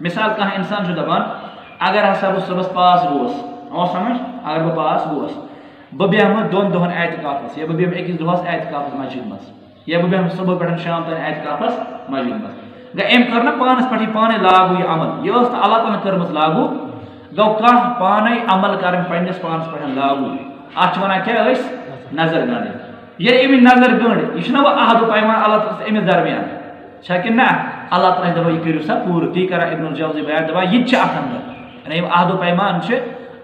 مثال کھانا انسان دپان، اگر ہسا بہ صبح پاس گوس او سمجھ؟ اگر بہ پاس گوس، بہ بیہمہ دون دہن اعتکافس، یا بہ بیہمہ أکِس دۄہس اعتکافس مسجد مز یا بہ بیہمہ صبح پہ شام تام اعتکافس مسجد مز گو ام کر نا پانس پہ پانے لاگو یہ عمل۔ یہ اللہ تعالیٰ کرم لاگو۔ گو کھانا پانے عمل کریں پنس پانس پہ لاگو۔ ات ونان کیا نظر گنڈ یہ ام نظر گنڈ۔ یہ عہد پیمان اللہ تعالیٰ امس درمیان۔ چھا کہ نا اللہ تعالیٰ دپان یہ کرو سا پور تی کران ابن الجوزی بیان دپان یہ ات اندر یعنی عہد پیمان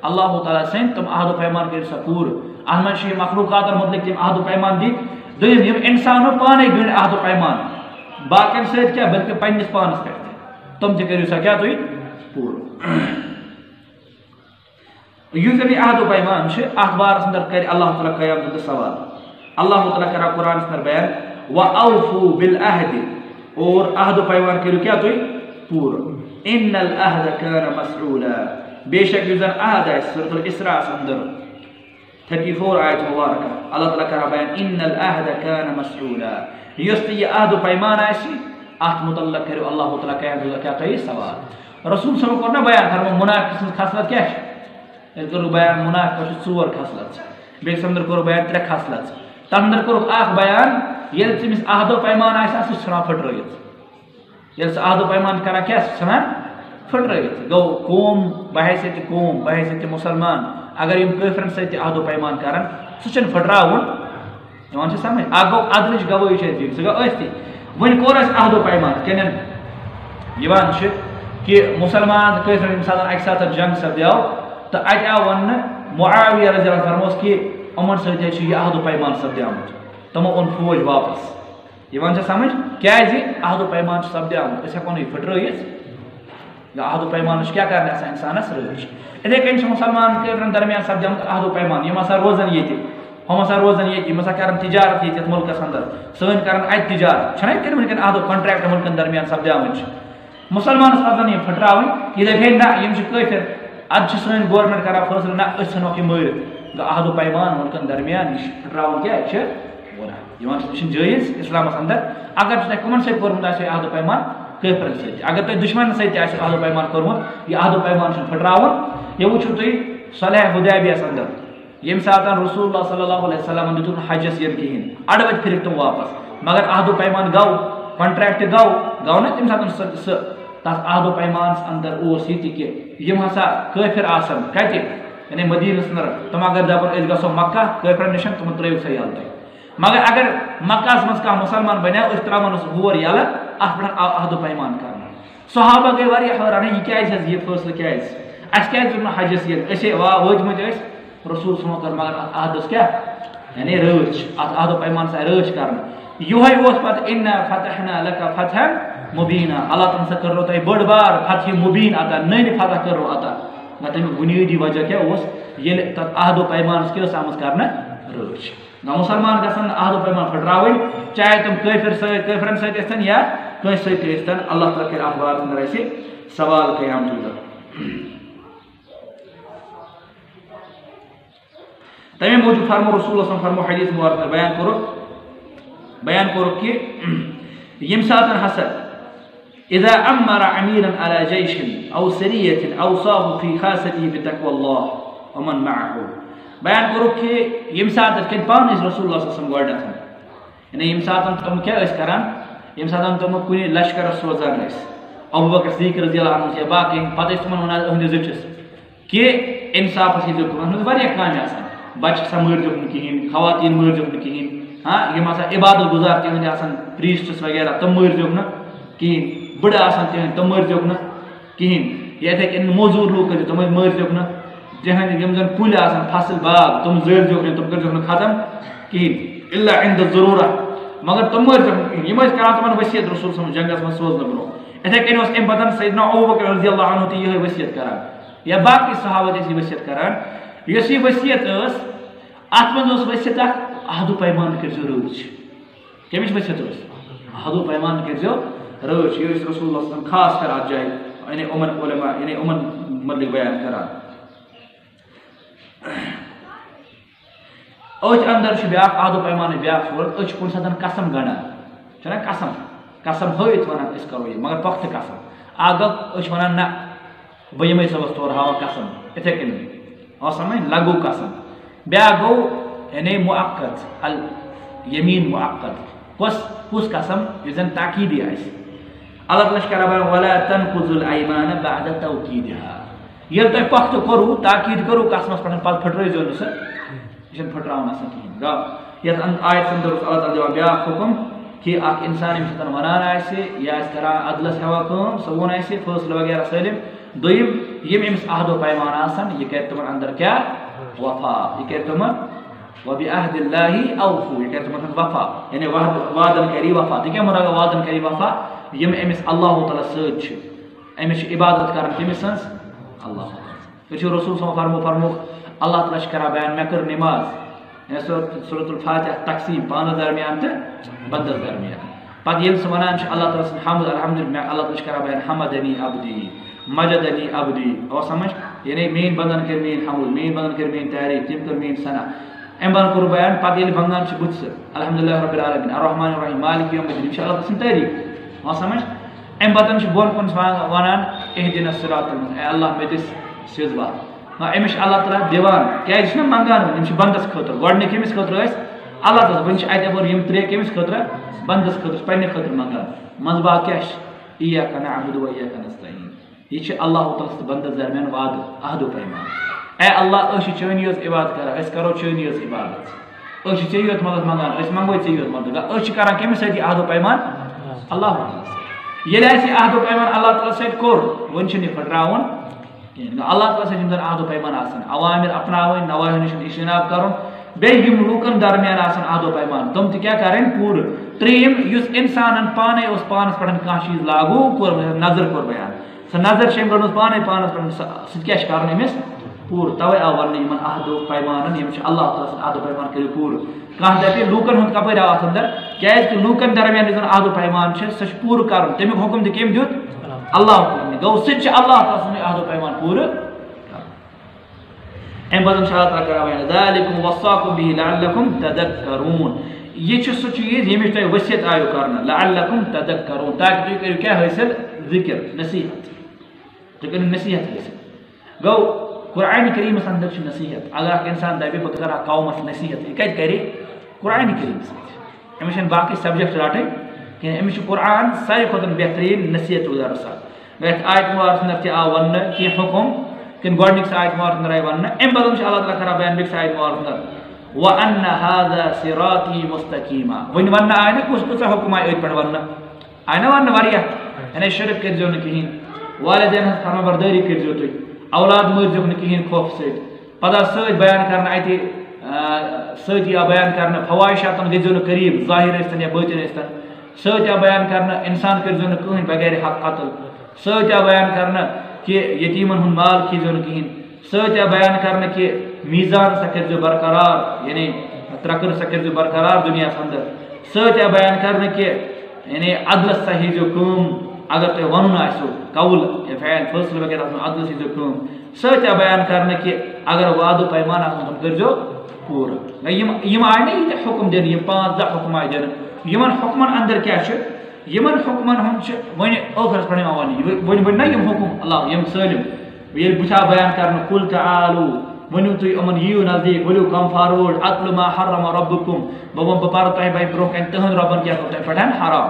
اللہ تعالیٰ سن تم عہد و پیمان کرو سا پور۔ ات من مخلوقات متعلق تم عہد و پیمان دت دم انسانو پانے گنڈ عہد و پیمان۔ باقین ست کیا بلکہ پنس پانس پہ تم تہ کرو سا کیا تھی پور یُس زن عہد و پیمان اتھ بارس اندر کر اللہ تعالیٰ قیام سوال۔ اللہ تعالیٰ کرا قرآن اندر بیان و اوفو بالعہد اور عہد و پیمان کرو کیا تھی پور ان العہد کان مسعولا بے شک یُس زن عہد آسہِ سورۃ الاسراء اندر۔ 34 آیت مبارکہ اللہ تعالیٰ کرا بیان ان العہد کان مسعولا یس تہ یہ عہد و پیمان آسی ات متعلق کرو اللہ تعالیٰ قیام دہ کیا تھی سوال رسول صاحب کور نا بیان فرمو منافق سن خصلت کیا ہے کرو بیان منافق ژور خصلت بیٚیہِ اندر کوٚر بیان ترٛےٚ خصلت تتھ اندر کوٚرُکھ اکھ بیان ییٚلہِ ژٔمِس عہدو پیمان آسہِ سُہ چھُ ژھٕنان پھٕٹرٲیِتھ ییٚلہِ سُہ عہدو پیمان کران کیٛاہ سُہ چھُ ژھٕنان پھٕٹرٲیِتھ گوٚو قوم بحیثیت قوم بحیثیت مُسلمان اگر یِم کٲفرَن سۭتۍ تہِ عہدو پیمان کران سُہ چھُنہٕ پھٕٹراوُن۔ یِوان چھِ سمجھ اکھ گوٚو عدلٕچ گوٲہی چھِ اَسہِ دِنۍ سُہ گوٚو ٲسۍ وۄنۍ کوٚر اَسہِ پیمان کَنٮ۪ن یِوان چھِ کہ مُسلمان کٲفر ییٚمہِ ساتہٕ اَکہِ ساتہٕ جنگ سپدیو تہٕ اَتہِ آو وَننہٕ معاویہ رضی اللہ فرموس کہِ یِمن سۭتۍ چھُ یہِ عہدو پیمان سپدیومُت تِمو اوٚن فوج واپس۔ یِوان چھا سمجھ، کیازِ عہدو پیمان چھُ سپدیومُت أسۍ ہٮ۪کو نہٕ یہِ پھٕٹرٲیِتھ۔ عہدو پیمانٕچ کیٛاہ کرنہِ آسان اِنسانَس رٲچھ یِتھٕے کٔنۍ چھُ مُسلمان کٲفرن درمیان سپدیومُت عہدو پیمان۔ یِم ہسا روزان ییٚتہِ ہُم ہسا روزان ییٚتہِ یِم ہسا کران تِجارت ییٚتہِ مُلکس انٛدر۔ سٲنۍ کران اَتہِ تِجارت۔ چھُنہ کِنہٕ وٕنکیٚن عہدو کنٹریکٹ مُلکن درمیان سپدیمٕتۍ چھِ مُسلمانس پزن یِم پھٕٹراوٕنۍ یہِ دپہِ ہے نہ یِم چھِ کٲفِر اَدٕ چھِ سٲنۍ گورمینٹ کران فٲصلہٕ نہ أسۍ ژھٕنوکھ یہِ مٲرِتھ گوٚو پیمان مُلکن درمیان یہِ چھُ پھٕٹراوُن کیٛاہ یہِ چھِ گۄناہ یِوان چھِ یہِ چھُنہٕ جٲیِز اِسلامس اگر تۄہہِ کٕمن سۭتۍ کوٚرمُت آسہِ عہدو پیمان کٲفرن سۭتۍ جی۔ اگر تۄہہِ دُشمنن سۭتۍ تہِ آسہِ عہدو پیمان کوٚرمُت، یہِ عہدو پیمان چھُنہٕ پھٕٹراوُن۔ یہِ وٕچھِو تُہۍ صلیح ہُدیبیس انٛدر ییٚمہِ ساتہٕ رسول اللہ صلی اللہ علیہ وسلم دیُتُن حجس یِنہٕ کِہینۍ اَڑٕ وَتہِ پھِرِکھ تِم واپس۔ مگر عہدو پیمان گوٚو کنٹریکٹ گوٚو گوٚو نہ تَمہِ ساتہٕ سُہ تَتھ عہدو پیمانَس اندر اوس یہِ تہِ کہِ ہسا کٲفِر آسان کَتہِ؟ یعنی مدیٖنَس اندر تِم اگر دَپان أسۍ گژھو مکہ، کٲفرَن نِش تِمن ترٲیِو سا یَلہٕ تُہۍ۔ مگر اگر مکہس منٛز کانٛہہ مُسلمان بَنیو، أسۍ ترٛاوہون سُہ ہور یَلہٕ۔ اَتھ پٮ۪ٹھ آو عہدو پیمان کرنہٕ صحابہ گٔے واریاہ حٲران یہِ کیازِ حظ یہِ فٲصلہٕ کیازِ اَسہِ کیازِ دیُت نہٕ حجس ییٚلہِ أسۍ وا وٲتمٕتۍ ٲسۍ رسوٗل صٲبن کٔر مگر اَتھ عہدس کیاہ یعنی رٲچھ اَتھ عہدو پیمانس آیہِ رٲچھ کرنہٕ یِہوے اوس پَتہٕ اِنا فتحنا لکا فتح مبیٖنا. اللہ تعالیٰ ہسا کٔرو تۄہہِ بٔڑ بار فتح مبیٖن عطا نٔنۍ فتح کٔرو عطا نہ تَمیُک بُنیٲدی وجہ کیاہ اوس ییٚلہِ تَتھ عہدو پیمانَس کیاہ ٲس آمٕژ کرنہٕ رٲچھ نہ مُسلمان گژھن نہٕ عہدو پیمان پھٕٹراوٕنۍ چاہے تِم کٲفِر سۭتۍ کٲفرَن سۭتۍ یا كون سي الله تعالى كي أخبار من رئيسي سوال كي عم تودا تمام موجود فرمو رسول الله صلى الله عليه وسلم فرمو حديث مبارك. بيان كورو. بيان كورو كي. يم ساعة حسن. إذا أمر أميرا على جيش أو سرية أوصاه في خاصته بتقوى الله ومن معه. بيان كورو كي. يم ساعة كي رسول الله صلى الله عليه وسلم وردتهم يعني يم ساعة تم ٲسۍ کران ییٚمہِ ساتہٕ تِم کُنہِ سوزان ٲسۍ ابوٗ بکر صدیق رضی اللہ عنہ یا باقٕے پتہٕ ٲسۍ تِمن ونان أہنٛدِس زِٹھِس کہِ اِنصافس ییٖزیو تِمن واریاہ کامہِ آسان بچہِ ہسا مٲرزیوکھ نہٕ کِہینۍ خواتیٖن مٲرزیوکھ نہٕ کِہینۍ ہاں یِم ہسا عبادت گُزار تِہنٛدۍ آسان پریٖسٹٕس وغیرہ تِم مٲرزیوکھ نہٕ کِہینۍ بٕڑٕ آسان تِہنٛدۍ تِم مٲرزیوکھ نہٕ کِہینۍ یا یِتھٕے کٔنۍ موزوٗر لوٗکھ ٲسۍ تِم ٲسۍ مٲرزیوکھ نہٕ تِہنٛدۍ یِم زَن کُلۍ آسان فصٕل باغ تِم زٲلزیوکھ نہٕ تِم کٔرزیوکھ نہٕ ختم کِہینۍ اللہ اِنٛدٕ ضروٗرت مگر تِم مٲرزیوکھ یِم ٲسۍ کران تِمن ؤسیت رسول صٲب جنگس منٛز سوزنہٕ برونٛہہ یِتھٕے کٔنۍ اوس اَمہِ پتہٕ سیدنا اوبکر رضی اللہ عنہ تہِ یِہے ؤسیت کران۔ یا باقٕے صحابت ٲسۍ یہِ ؤسیت کران۔ یۄس یہِ ؤسیت ٲس اَتھ منٛز اوس ؤسِتھ اکھ عہدو پیمان کٔرزیو رٲچھ کٔمِچ ؤسِتھ ٲس عہدو پیمان کٔرزیو رٲچھ یہِ ٲسۍ رسول اللہ صٲب خاص کر اَتھ جایہِ یعنی یِمن علما یعنی یِمن متعلق مطلب بیان کران۔ أتھۍ اندر چھُ بیاکھ عہدو پیمانٕچ بیاکھ صوٗرت أسۍ چھِ کُنہِ ساتہٕ قسم گنڈان چھُنہ قسم قسم ہٲیِتھ وَنان أسۍ کَرو یہِ مگر پۄختہٕ قسم اکھ گوٚو أسۍ چھِ وَنان نہ بہٕ یِمے صٲبَس تورٕ ہاوان قسم یِتھٕے کٔنۍ آو سَمجھ قسم بیاکھ گوٚو یعنی مُعقت ال یمیٖن مُعقت کۄس کُس قسم یُس زَن تاقیٖدی آسہِ اللہ تعالیٰ چھِ کران ولا تنقُز الایمان بعد توقیٖدہا ییٚلہِ تۄہہِ پۄختہٕ کوٚروٕ تاکیٖد کوٚروٕ قسمَس پٮ۪ٹھ پَتہٕ پھٕٹرٲیزیو نہٕ سُہ یہِ چھُنہٕ پھٕٹراوُن آسان کِہینۍ گوٚو یَتھ آیت اندر اوس اللہ تعالیٰ دِوان بیاکھ حُکُم کہِ اکھ اِنسان ییٚمہِ سۭتۍ وَنان آسہِ یہِ آسہِ کران عدلَس ہٮ۪وان کٲم سُہ ووٚن اَسہِ فٲصلہٕ وغیرہ سٲلِم دوٚیِم یِم أمِس عہدو پیمان آسان یہِ کرِ تِمن اندر کیاہ وفا۔ یہِ کرِ تِمن وبہِ عہد اللہِ اوفوٗ۔ یہِ کرِ وفا۔ یعنی وادن کری وفا۔ تہِ کیاہ مُراد وادن کری وفا۔ یِم أمِس اللہُ تعالیٰ سۭتۍ چھِ أمِس چھِ عبادت کران کٔمِس سٕنٛز اللہ تُہۍ چھِو رسوٗل صٲب فرمو فرموکھ اللہ تعالیٰ چھِ کران بیان مےٚ کٔر نِماز یعنی صورت الفاتح تقسیٖم پانَس درمیان تہٕ بنٛدس درمیان۔ پتہٕ ییٚلہِ سُہ وَنان چھُ اللہ تعالیٰ سٕنٛد حمد الحمدُاللہ مےٚ اللہ تعالیٰ چھِ کران بیان حمد علی ابدی مجد علی ابدی او سمجھ؟ یعنی میٲنۍ بنٛدن کٔرۍ میٲنۍ حمد میٲنۍ بنٛدن کٔرۍ میٲنۍ تعریٖف تٔمۍ کٔر میٲنۍ صنع اَمہِ بدل کوٚر بیان پتہٕ ییٚلہِ بنٛگان چھِ بٕتھِ سُہ الحمدُاللہ رۄب العالمیٖن۔ الرحمان الرحیٖم، مالِک یوم الدیٖن۔ یِم چھِ اللہ سٕنٛدۍ تعریٖف او سمجھ؟ اَمہِ پتہٕ چھُ بۄن کُن وَنان اے دِنس صِراتن اے اللہ مےٚ دِس سیٚود وَتھ ہاں، أمِس چھُ اللہ تعالیٰ دِوان کیازِ چھُنہ منٛگان، یِم چھِ بنٛدس خٲطرٕ۔ گۄڈٕنِکۍ کٔمِس خٲطرٕ ٲسۍ؟ اللہ تعالیٰ ون اتہ اپور یم خطر بندس خطر پنہ خطر منگان۔ منزبا کیا ایا کنا عبد و ایا کنا استعین یہ اللہ تعالیٰ بندس درمیان وعد، عہد و پیمان۔ اے اللہ اس چونی یوت عبادت کرا اس کرو چونی یوت عبادت۔ اس چی یوت مدد منگان اس منگو چی یوت مدد۔ اس کرا کمس سۭتۍ عہد و پیمان؟ اللہ تعالیٰ ییٚلہِ اَسہِ عہد و پیمان اللہ تعالیٰ سۭتۍ کوٚر وۄنۍ یہِ پھٕٹراوُن۔ یعنی اللہ تعالیٰ سۭتۍ عہد و پیمان آسان عوامر اپناوٕنۍ نواہو نِش اجتناب کَرُن بیٚیہِ یِم لوٗکَن درمیان آسان عہد و پیمان۔ تِم تہِ کیٛاہ کَرٕنۍ پوٗرٕ ترٛیٚیِم یُس اِنسانَن پانَے اوس پانَس پٮ۪ٹھ کانٛہہ چیٖز لاگوٗ کوٚرمُت نظر کوٚر بیان۔ سۄ نظر چھِ أمۍ کٔرمٕژ پانَے پانَس پٮ۪ٹھ سُہ کیٛاہ چھِ کَرُن أمِس پوٗرٕ تَوَے آو وَننہٕ یِمَن عہد و پیمانَن یِم چھِ اللہ تعالیٰ سٕنٛدۍ عہد و پیمان کٔرِو پوٗرٕ۔ کانٛہہ دَپہِ لوٗکَن ہُنٛد کَپٲرۍ آو اَتھ اَنٛدر کیٛازِکہِ لوٗکَن درمیان یُس زَن عہد و پیمان چھِ سۄ چھِ پوٗرٕ کَرُن تَمیُک حُکُم تہِ کٔمۍ دیُت اللہ تعالیٰ گوٚو سُہ تہِ چھِ اللہ تعالیٰ سُنٛدُے عہد و پیمان پوٗرٕ امہِ بدل چھُ اللہ تعالیٰ کران ذالِکُم وصاکُم بِہِ لعلکُم تذکرون یہ چھُ سُہ چیٖز ییٚمِچ تۄہہِ ؤسِیت آیو کرنہٕ لعلکُم تذکرون تاکہِ تُہۍ کٔرِو کیٛاہ حٲصِل ذِکر نصیحت تُہۍ کٔرِو نصیحت حٲصِل گوٚو قرآنہِ کریٖمَس اندر چھِ نصیحت اگر اکھ اِنسان دَپہِ بہٕ کَرٕ ہا قومَس نصیحت یہِ كان يمشي القرآن سايقه بهترين نسيته درسا بيت آيت موارد نفتي آوان كي حكم كن غورنكس آيت موارد نرأي وان. إن بدون شاء الله تلك ربين بكس آيت موارد نر. وأن هذا صراطي مستقيما. وين وان آينا كوس بس حكم آي ايت پڑ وان. آينا وان واريا. أنا شرب كرزو نكهين. والدين هست حرم برداري كرزو توي. أولاد مرزو نكهين خوف سيد. پدا سيد بيان کرنا آيتي آه، سيد يا بيان کرنا فوائشاتن غزو نكريب ظاهر استن يا بوجن استن. سۭتۍ آو بیان کَرنہٕ اِنسان کٔرۍزیو نہٕ کٕہٕنۍ بغیر حق قتل۔ سۭتۍ آو بیان کَرنہٕ کہِ یتیٖمَن ہُنٛد مال کھیٚزیو نہٕ کِہیٖنۍ سۭتۍ آو بیان کَرنہٕ کہِ میٖزان سا کٔرۍزیو برقرار یعنی ترٛکر سا کٔرۍزیو برقرار دُنیاہَس اَندر۔ سۭتۍ آو بیان کَرنہٕ کہِ یعنی عدلَس سا ہیٚزیو کٲم اگر تۄہہِ وَنُن آسیو قوُل یا فین فٲصلہٕ وغیرہ آسان عدلَس ہیٚزیو کٲم سۭتۍ بیان کَرنہٕ کہِ اگر وعدٕ پیمان آسان تِم کٔرۍزیو پوٗرٕ یِم یِم آے نہٕ ییٖتیٛاہ حُکُم دِنہٕ یِم پانٛژھ دَہ حُکُم آے یِمن حُکمَن اَندر کیٛاہ چھُ یِمن حُکمَن ہُنٛد چھُ وۄنۍ ٲخرَس پٮ۪ٹھ یِوان وَننہٕ وۄنۍ ؤنۍ نہ یِم حُکُم، اللہ یِم سٲلِم ییٚلہِ بہٕ چھا بیان کَرنہٕ کُل تہٕ آلوٗ ؤنِو تُہۍ یِمن یِیِو نزدیٖک ؤلِو کَم فاروٲڈ اَتلہٕ ما حرما رۄبہٕ کُم بہٕ وَنہٕ بہٕ پَرٕ تۄہہِ بَے برونٛہہ کَنہِ تٕہٕنٛد رۄبَن حرام۔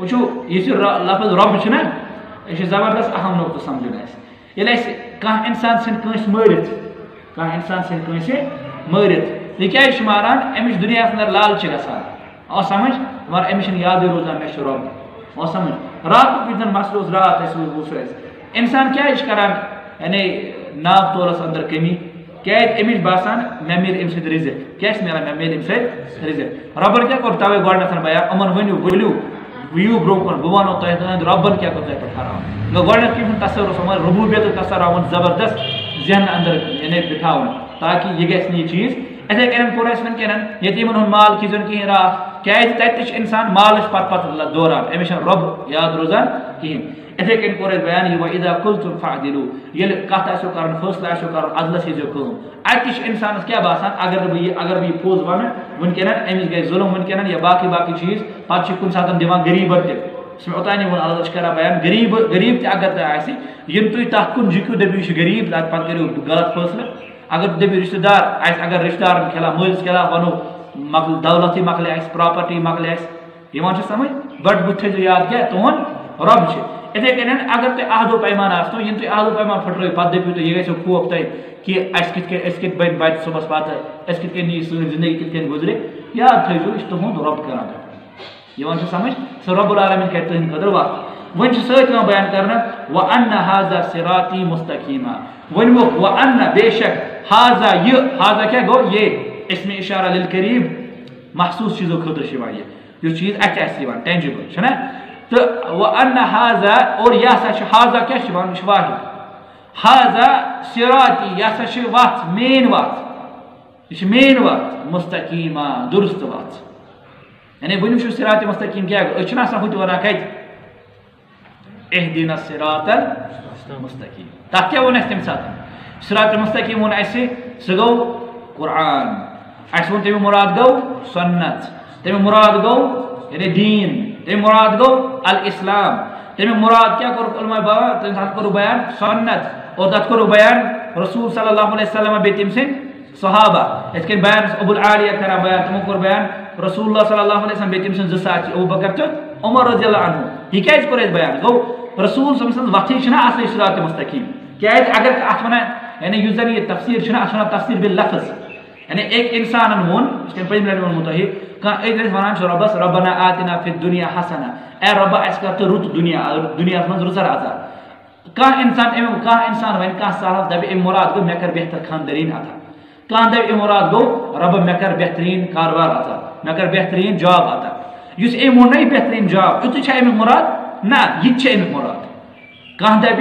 وٕچھو یُس لفظ رۄب چھُنہ یہِ چھُ زَبردست اہم نقطہٕ سَمجھُن اَسہِ ییٚلہِ اَسہِ کانٛہہ اِنسان ژھٕنہِ کٲنٛسہِ مٲرِتھ کانٛہہ اِنسان ژھٕنہِ کٲنٛسہِ مٲرِتھ یہِ کیٛازِ چھُ ماران أمِس چھُ دُنیاہَس اَندَر لال چھِ گژھان آو سَمٕجھ؟ مگر أمِس چھِنہٕ یادٕے روزان مےٚ چھُ رۄب آو سَمٕجھ؟ راتُک یُس زَن مَسلہٕ اوس راتھ اَسہِ وٕچھو اَسہِ اِنسان کیٛازِ چھِ یعنی ناو تولَس اَندَر کٔمی۔ کیٛازِ أمِس باسان مےٚ میلہِ اَمہِ سۭتۍ رِزِق کیٛاہ چھِ میلان مےٚ میلہِ اَمہِ سۭتۍ رِزِق رۄبَن کیٛاہ کوٚر تَوَے گۄڈنٮ۪تھ بیان یِمَن ؤنِو ؤلِو یِیِو برونٛہہ کُن بہٕ وَنو تۄہہِ تُہٕنٛدِ رۄبَن کیٛاہ کوٚر تۄہہِ پٮ۪ٹھ حرام گوٚو گۄڈنٮ۪تھ کیٚنٛہہ چھُنہٕ تصوُر یِمَن ربوٗبیتُک تصر آمُت زَبردست ذہنہٕ اَندَر یعنی بِٹھاوُن تاکہِ یہِ گژھِ نہٕ یہِ چیٖز یِتھَے کٔنۍ کوٚر اَسہِ وٕنکٮ۪ن مال کھیٚزیو نہٕ کِہیٖنۍ راتھ کیٛازِ تَتہِ تہِ چھُ اِنسان مالٕچ پَتہٕ پَتہٕ دوران أمِس چھَنہٕ رۄب یاد روزان کِہیٖنۍ۔ یِتھَے کٔنۍ کوٚر اَسہِ بیان یہِ وۄنۍ اِدا کُل ژٕ فا دِلوٗ ییٚلہِ کَتھ آسیو کَرُن، فٲصلہٕ آسیو کَرُن اَدلَس ہیٚزیو کٲم۔ اَتہِ باسان؟ اگر نہٕ بہٕ اگر بہٕ یہِ پوٚز وَنہٕ وٕنکٮ۪ن أمِس گژھِ ظُلم وٕنکٮ۪ن یا باقٕے باقٕے چیٖز، پَتہٕ چھِ کُنہِ ساتہٕ دِوان غریٖبَن تہِ۔ یُس مےٚ اوٚتانۍ اللہ، چھُ کَران بیان، غریٖب غریٖب تہِ اگر تۄہہِ آسہِ، یِم تُہۍ تَتھ کُن جُکِو دٔپِو یہِ چھُ غریٖب، پَتہٕ کٔرِو غلط فٲصلہٕ۔ اگر دٔپِو رِشتہٕ دار، آسہِ اگر رِشتہٕ دارَن خِلاف، مٲلِس خِلاف وَنو مۄکلہِ دولتٕے مۄکلہِ اَسہِ پرٛاپَرٹی مۄکلہِ اَسہِ یِوان چھِ سَمٕجھ؟ یاد کیٛاہ تُہُنٛد رۄب چھِ یِتھَے اگر تۄہہِ عہدو پیمان آسنو یِم تُہۍ عہدو پیمان پھٕٹرٲیِو پَتہٕ دٔپِو تُہۍ یہِ گژھیو خوف تۄہہِ کہِ اَسہِ کِتھ کٔنۍ أسۍ کِتھ بَنہِ بَچہِ صُبحَس پَتہٕ أسۍ کِتھ کٔنۍ یی سٲنۍ زِندگی کِتھ کٔنۍ یاد تھٲیزیو یہِ چھُ تُہُنٛد رۄب کَران یِوان چھِ سَمٕجھ؟ سُہ رۄب العالمیٖن کَرِ تُہٕنٛدِ خٲطرٕ وَتھ بیان کَرنہٕ وَ اَنہ حاضا سِراتی مُستقیٖما ؤنۍوُکھ وَ اَنہ بے شک حاضا یہِ حاضا کیٛاہ گوٚو یے اِسمِ اِشارہ لِل قریٖب محسوٗس چیٖزو خٲطرٕ چھِ یِوان یہِ یُس چیٖز اَتھِ آسہِ یِوان ٹینجِبٕل چھُنہ اور یہِ ہسا چھُ حاضا کیٛاہ چھُ یِوان یہِ چھُ واحد حاضا سِراتی مین وَتھ یہِ مین وَتھ مُستقیٖما، دُرُست وَتھ یعنی ؤنِو چھُ سِراتِ مُستقیٖم کیٛاہ گوٚو أسۍ چھِنہٕ آسان ہُہ تہِ وَنان کَتہِ احدیٖنَس سِراتَن مُستقیٖم تَتھ کیٛاہ ووٚن اَسہِ تَمہِ ساتہٕ سِراتِ قرآن۔ اَسہِ ووٚن تَمیُک مُراد گوٚو سۄنت تَمیُک مُراد گوٚو یعنی دیٖن تَمیُک مُراد گوٚو الاسلام تَمیُک مُراد کیٛاہ کوٚرُکھ علما بابا تَمہِ ساتہٕ کوٚرُکھ بیان سۄنت اور تَتھ کوٚرُکھ بیان رسوٗل صلی اللہ علیہ وسلم بیٚیہِ تٔمۍ سٕنٛدۍ صحابہ اس کے بیان ابو العالیہ کرا بیان تمو کور بیان رسول اللہ صلی اللہ علیہ وسلم بیتیم سن زسات ابو بکر تو عمر رضی اللہ عنہ یہ کیا اس کور بیان گو رسول صلی اللہ علیہ وسلم وقتی چھنا اصل صراط مستقیم کیا اگر ات ونا یعنی یوزر یہ تفسیر چھنا اتنا تفسیر باللفظ یعنی ایک انسان وون اس کے پہلے میں متحد کان ایک ونان چھ ربس، ربنا آتنا فی الدنیا حسنہ اے رب، اس کا تو رت دنیا دنیا من رزر آتا کان انسان ایم کان انسان وین کان صاحب دب ام مراد گو، میں کر بہتر خاندرین آتا۔ کان دب ام مراد گو، رب، میں کر بہترین کاروبار آتا۔ میں کر بہترین جاب آتا۔ یس ایم نہیں بہترین جاب تو چھ ایم مراد؟ نہ یہ چھ ایم مراد۔ کان دب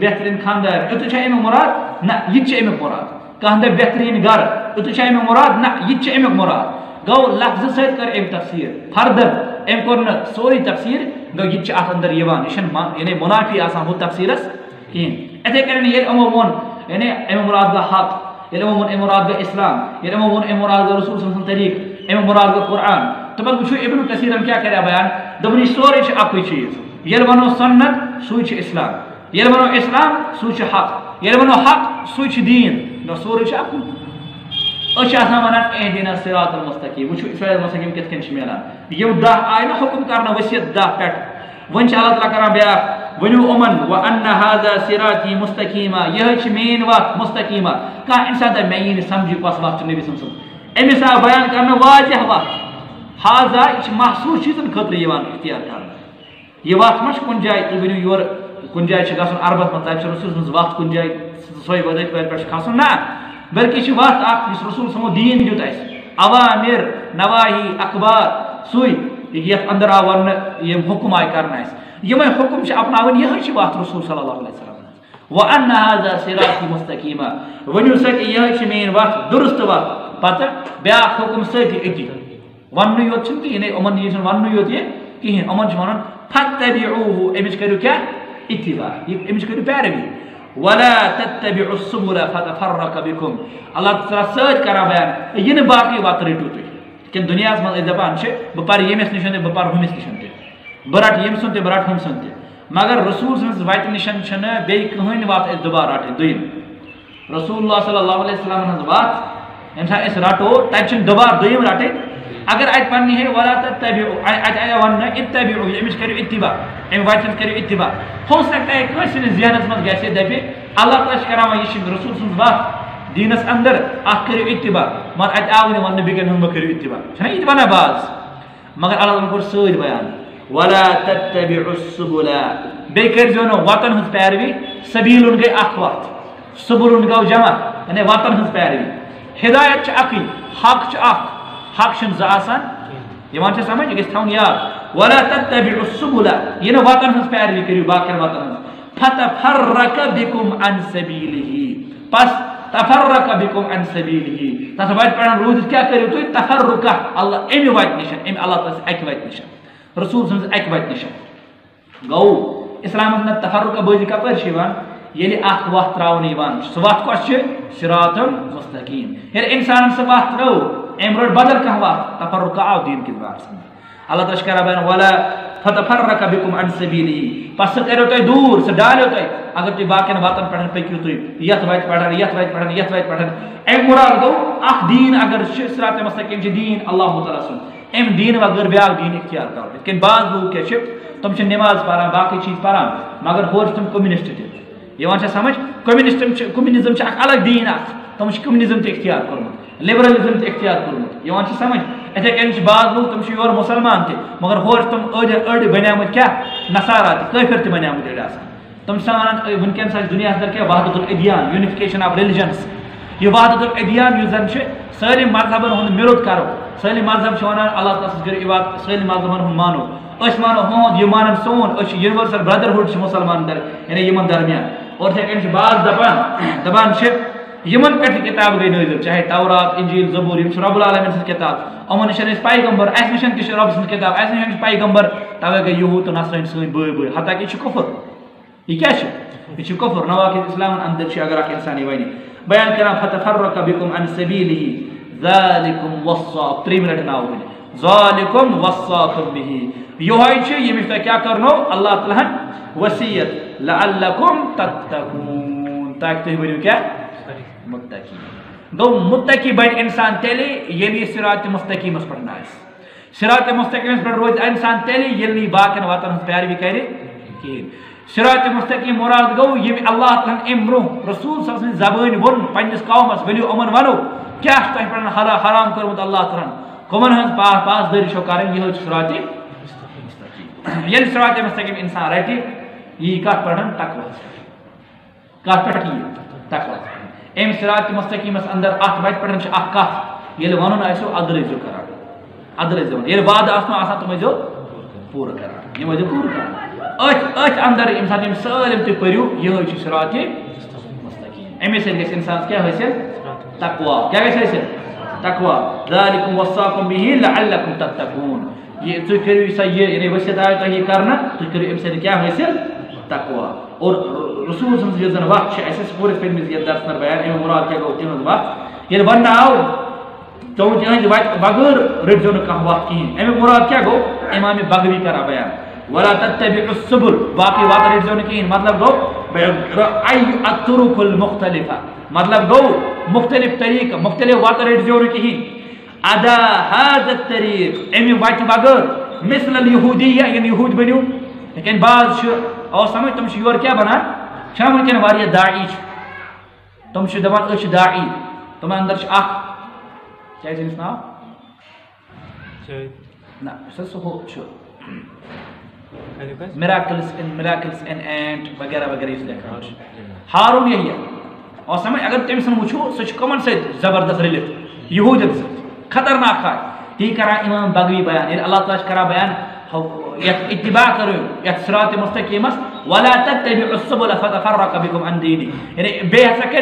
بہترین خاندار تو چھ ایم مراد؟ نہ یہ چھ ایم مراد۔ کان بہترین گھر تو چھ ایم مراد نہ یہ چھ ایم مراد گو لفظ ست کر ام تفسیر فردن ام کور سوری تفسیر گو یہ ات اندر یوان یہ یعنی منافی آسان ہو تفسیرس کہین اتھے کن یل امو وون یعنی ام مراد گو حق یل امو وون ام مراد گو اسلام یل امو وون ام مراد گو رسول صلی اللہ علیہ وسلم طریق ام مراد گو قرآن تو بس وچھو ابن کثیر ہم کیا کریا بیان دبنی سوری چھ اکوئی چیز یل ونو سنت سوئی چھ اسلام یل ونو اسلام سوئی چھ حق یل ونو حق سوئی چھ دین نو سوری چھ اکوئی اچھ آسان ونان اہدنا صراط المستقیم وچھو صراط المستقیم کت کن ملان یم دہ آئی نا حکم کرنا وسیعت دہ پٹ ون چھ اللہ تعالیٰ کران بیا ونیو امن وان هذا صراطی مستقیما یہ چھ مین وقت مستقیما کا انسان دا میں یہ سمجھی پاس وقت نبی صلی اللہ علیہ وسلم امی سا بیان کرنا واضح وقت هذا چھ محسوس چیزن خطر یوان اختیار کرنا یہ وقت مش کن جائے تو ونیو یور کن جائے چھ گسن عربت مطلب چھ رسول وقت کن جائے سوئی بدت پر کھسن۔ نہ، بلکہ یہ اخ رسول سمو دین دیت اس اوامر نواہی اخبار سوئی یت اندر آو ون یم حکم آئی کرنا اس یم حکم چھ اپناون یہ چھ رسول صلی اللہ علیہ وسلم۔ وان هذا صراطی مستقیما ونیو سک یہ چھ مین وقت درست وقت پتہ بیا حکم ستی اتی ون یوت چھ کہ یہ امن یہ ون یوت یہ کہین امن چھ ونن فتبعوه امش کرو کیا اتباع. امش کرو پیروی ولا تتبعوا السبل فتفرق بكم. الله تعالى سۭتۍ کران بیان یہِ نہٕ باقٕے وَتہٕ رٔٹِو تُہۍ کِنہٕ دُنیاہَس منٛز أسۍ دَپان چھِ بہٕ پَرٕ ییٚمِس نِش تہِ بہٕ پَرٕ ہُمِس نِش تہِ بہٕ رَٹہٕ ییٚمہِ سُنٛد تہِ بہٕ رَٹہٕ ہُمہِ سُنٛد تہِ مگر رسوٗل سٕنٛز وَتہِ نِش چھَنہٕ بیٚیہِ کٕہٕنۍ وَتھ أسۍ دُبارٕ رَٹٕنۍ دوٚیِم رسول اللہ صلی اللہ علیہ وسلم ہٕنٛز وَتھ ییٚمہِ ساتہٕ أسۍ رَٹو تَتہِ چھِنہٕ دُبارٕ دوٚیِم رَٹٕنۍ اگر اتہ پنہ ہے، ولا تتبعوا. اتہ آیا ون اتبعوا یعنی امس کرو اتباع. یعنی ام وچن کرو اتباع. ہو سکتا ہے کہ سن ذہنس من گژھِ دپہِ اللہ تعالیٰ کران یہ رسول سن وقت دینس اندر اخ کرو اتباع. مگر اتہ آو نہ ون بیگن ہم کرو اتباع. چھنا یہ ونان باز. مگر اللہ تعالیٰ کور سۭتۍ بیان. ولا تتبعوا السبل. بیٚیہِ کٔرۍزیو نہٕ وتن ہٕنٛز پیروی سبیل سبیٖلُن گٔے اکھ وتھ سبُلُن گوٚو جمع. یعنی وتن ہٕنٛز پیروی ہدایت چھِ اکٕے حق چھُ اکھ حق چھن ز آسان یوان چھ سمجھ گژھِ تھاون یاد ولا تتبعوا السبل یہ نہ واتن ہنس پیروی کریو باقین واتن فتفرق بكم عن سبيله پس تفرق بكم عن سبيله تس وات پڑھن روز کیا کریو تو تفرق اللہ امی وات نشان ام اللہ تس اک وات نشان رسول سنس اک وات نشان گو اسلام میں تفرق بوجھ کپر شیوان یلی اخ وقت تراون یوان سو وقت کو چھ صراط مستقیم ہر انسان سو وقت تراو ام رٹ بدل کہوا تفرق آو دین کی بار سن اللہ تعالی کرا بین ولا فتفرق بكم عن سبيلي پس کرو تو دور سے ڈالو تو۔ اگر تو باقی وطن پڑھن پہ پکیو تو؟ یت وایت پڑھن، یت وایت پڑھن، یت وایت پڑھن۔ ام مراد گو اخ دین اگر صراط مستقیم چھ دین، اللہ تعالی سن۔ ام دین وگر بیا دین اختیار کرو کہ بعض لوگ کیا چھ تم چھ نماز پڑھان باقی چیز پڑھان مگر ہور تم کمیونسٹ تھی یہ سمجھ؟ کمیونسٹم کمیونزم چھ الگ دین اخ، تم چھ کمیونزم تہ اختیار کرمت لبرلزم اختیار کورمت یہ سمجھ اتھے کن بعض لوگ تم یور مسلمان تہ مگر ہور تم اڑ اڑ بنیامت کیا نصارا تہ کافر تہ بنیامت اڑ آسان تم ونان ونکن سا دنیا اندر کیا وحدت الادیان یونیفکیشن آف ریلیجنس یہ وحدت الادیان یس زن سٲلِم مذہبن ہُنٛد مِرُد کرو سٲلِم مذہب چھِ ونان اللہ تعالیٰ سٕنٛز کٔرِو عبادت سٲلِم مذہبن ہُنٛد مانو أسۍ مانو ہُہُنٛد یہِ مانن سون أسۍ چھِ یونیورسل برٛدرہُڈ چھِ مُسلمان در یعنی یِمن درمیان اور یِتھَے کٔنۍ چھِ بعض دپان دپان چھِ یمن پہ کتاب گئی نظر چاہے تورات، انجیل، زبور یہ رب العالمین سن کتاب۔ امن نشن اس پیغمبر اس نشن تہ رب سن کتاب اس نشن پیغمبر۔ توے گئی یہود تو نصرین سن بے بے حتا کہ چھ کفر۔ یہ کیا چھ؟ یہ چھ کفر۔ نواقید اسلام اندر چھ اگر اک انسانی وینی بیان کرا فتفرق بكم عن سبيله۔ ذلكم وصى۔ تری منٹ ناو ذالکم وصاکم به یہ چھ، یہ مفتا کیا کرنو؟ اللہ تعالی وصیت۔ لعلکم تتقون۔ تاکہ تہ وریو کیا متقین گو متقی بن انسان تیلی یعنی یلی سرات صراط مستقیمس پر ناس۔ صراط مستقیمس پر روز انسان تیلی یلی یعنی باقین واتن ہن پیار بھی کرے کین صراط مستقیم مراد گو یم اللہ تعالی امرو، رسول صلی اللہ علیہ وسلم زبان ون پنجس قومس ولو امن ونو۔ کیا تہ پر حرام کرمت اللہ تعالی کمن ہن پاس پاس دری شو کرن یہ صراط یل صراط مستقیم انسان رہتی یہ کٹ پڑھن تقوی۔ کت پہ تقوی۔ ام صراط مستقیمس اندر ات وت پہ اخ کت یل ون آسو اد رزو کران اد رزو یل وعدہ آسنو آسان تم ٲسۍزیو پوٗرٕ کران یِم ٲسۍزیو پوٗرٕ کران أتھۍ أتھۍ اندر ییٚمہِ ساتہٕ یِم سٲلِم تُہۍ پٔرِو یِہوے چھُ صراط مستقیم امی سۭتۍ گژھِ اِنسانس کیٛاہ حٲصِل تقوا۔ کیٛاہ گژھِ حٲصِل تقوا۔ ذالکم وصاکم بِہِ لعلکم تتقون۔ یہ تُہۍ کٔرِو سا یہِ یعنی ؤسِت آیہِ تۄہہِ یہِ کرنہٕ تُہۍ کٔرِو اَمہِ سۭتۍ کیٛاہ حٲصِل تقوا۔ اور رسول سٕنٛز یۄس زن وقت چھِ اَسہِ ٲس پوٗرٕ کٔرمٕژ یتھ درس منٛز بیان امیُک مُراد کیٛاہ گوٚو تِہنٛز وقت ییٚلہِ وننہٕ آو تُہُنٛد تِہنٛزِ وتہِ بغٲر رٔٹزیو نہٕ کانٛہہ وقت کِہیٖنۍ امیُک امام بیان۔ ولا تتبع السبل، باقی وات رٔٹزیو نہٕ مطلب گوٚو اَی الطرق المختلفہ مطلب گوٚو مختلف طریقہٕ، مختلف وتہٕ رٔٹزیو نہٕ ادا هذا الطریق امہِ وتہِ بغٲر مثل اليهودیہ یِم یعنی یہوٗد بٔنِو لیکن بعض چھِ او سمجھ تم چھِ یورٕ کیٛاہ بنان چھا وٕنکٮ۪ن واریاہ داعی تم چھِ دپان أسۍ چھِ داعی تِمن اندر چھِ کیٛاہ چھِ أمِس ناو نہ حظ سُہ ہُہ چھُ مِراکلس ان مِراکلس ان اینٹ وغیرہ وغیرہ یُس لیکھان چھُ ہارون یحییٰ او سمجھ اگر تٔمۍ سُنٛد وٕچھو سُہ چھُ کٕمن سۭتۍ زبردست رٔلِتھ یہوٗدٮ۪ن سۭتۍ خطرناک آے تی کران اِمام بغوی بیان ییٚلہِ اللہ تعالیٰ چھُ کران بیان یتھ اتباع کرو یتھ صراط مستقیمس ولا تتبعوا السبل فتفرق بكم عن ديني. يعني بے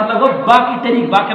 مطلب باقی طریق باقی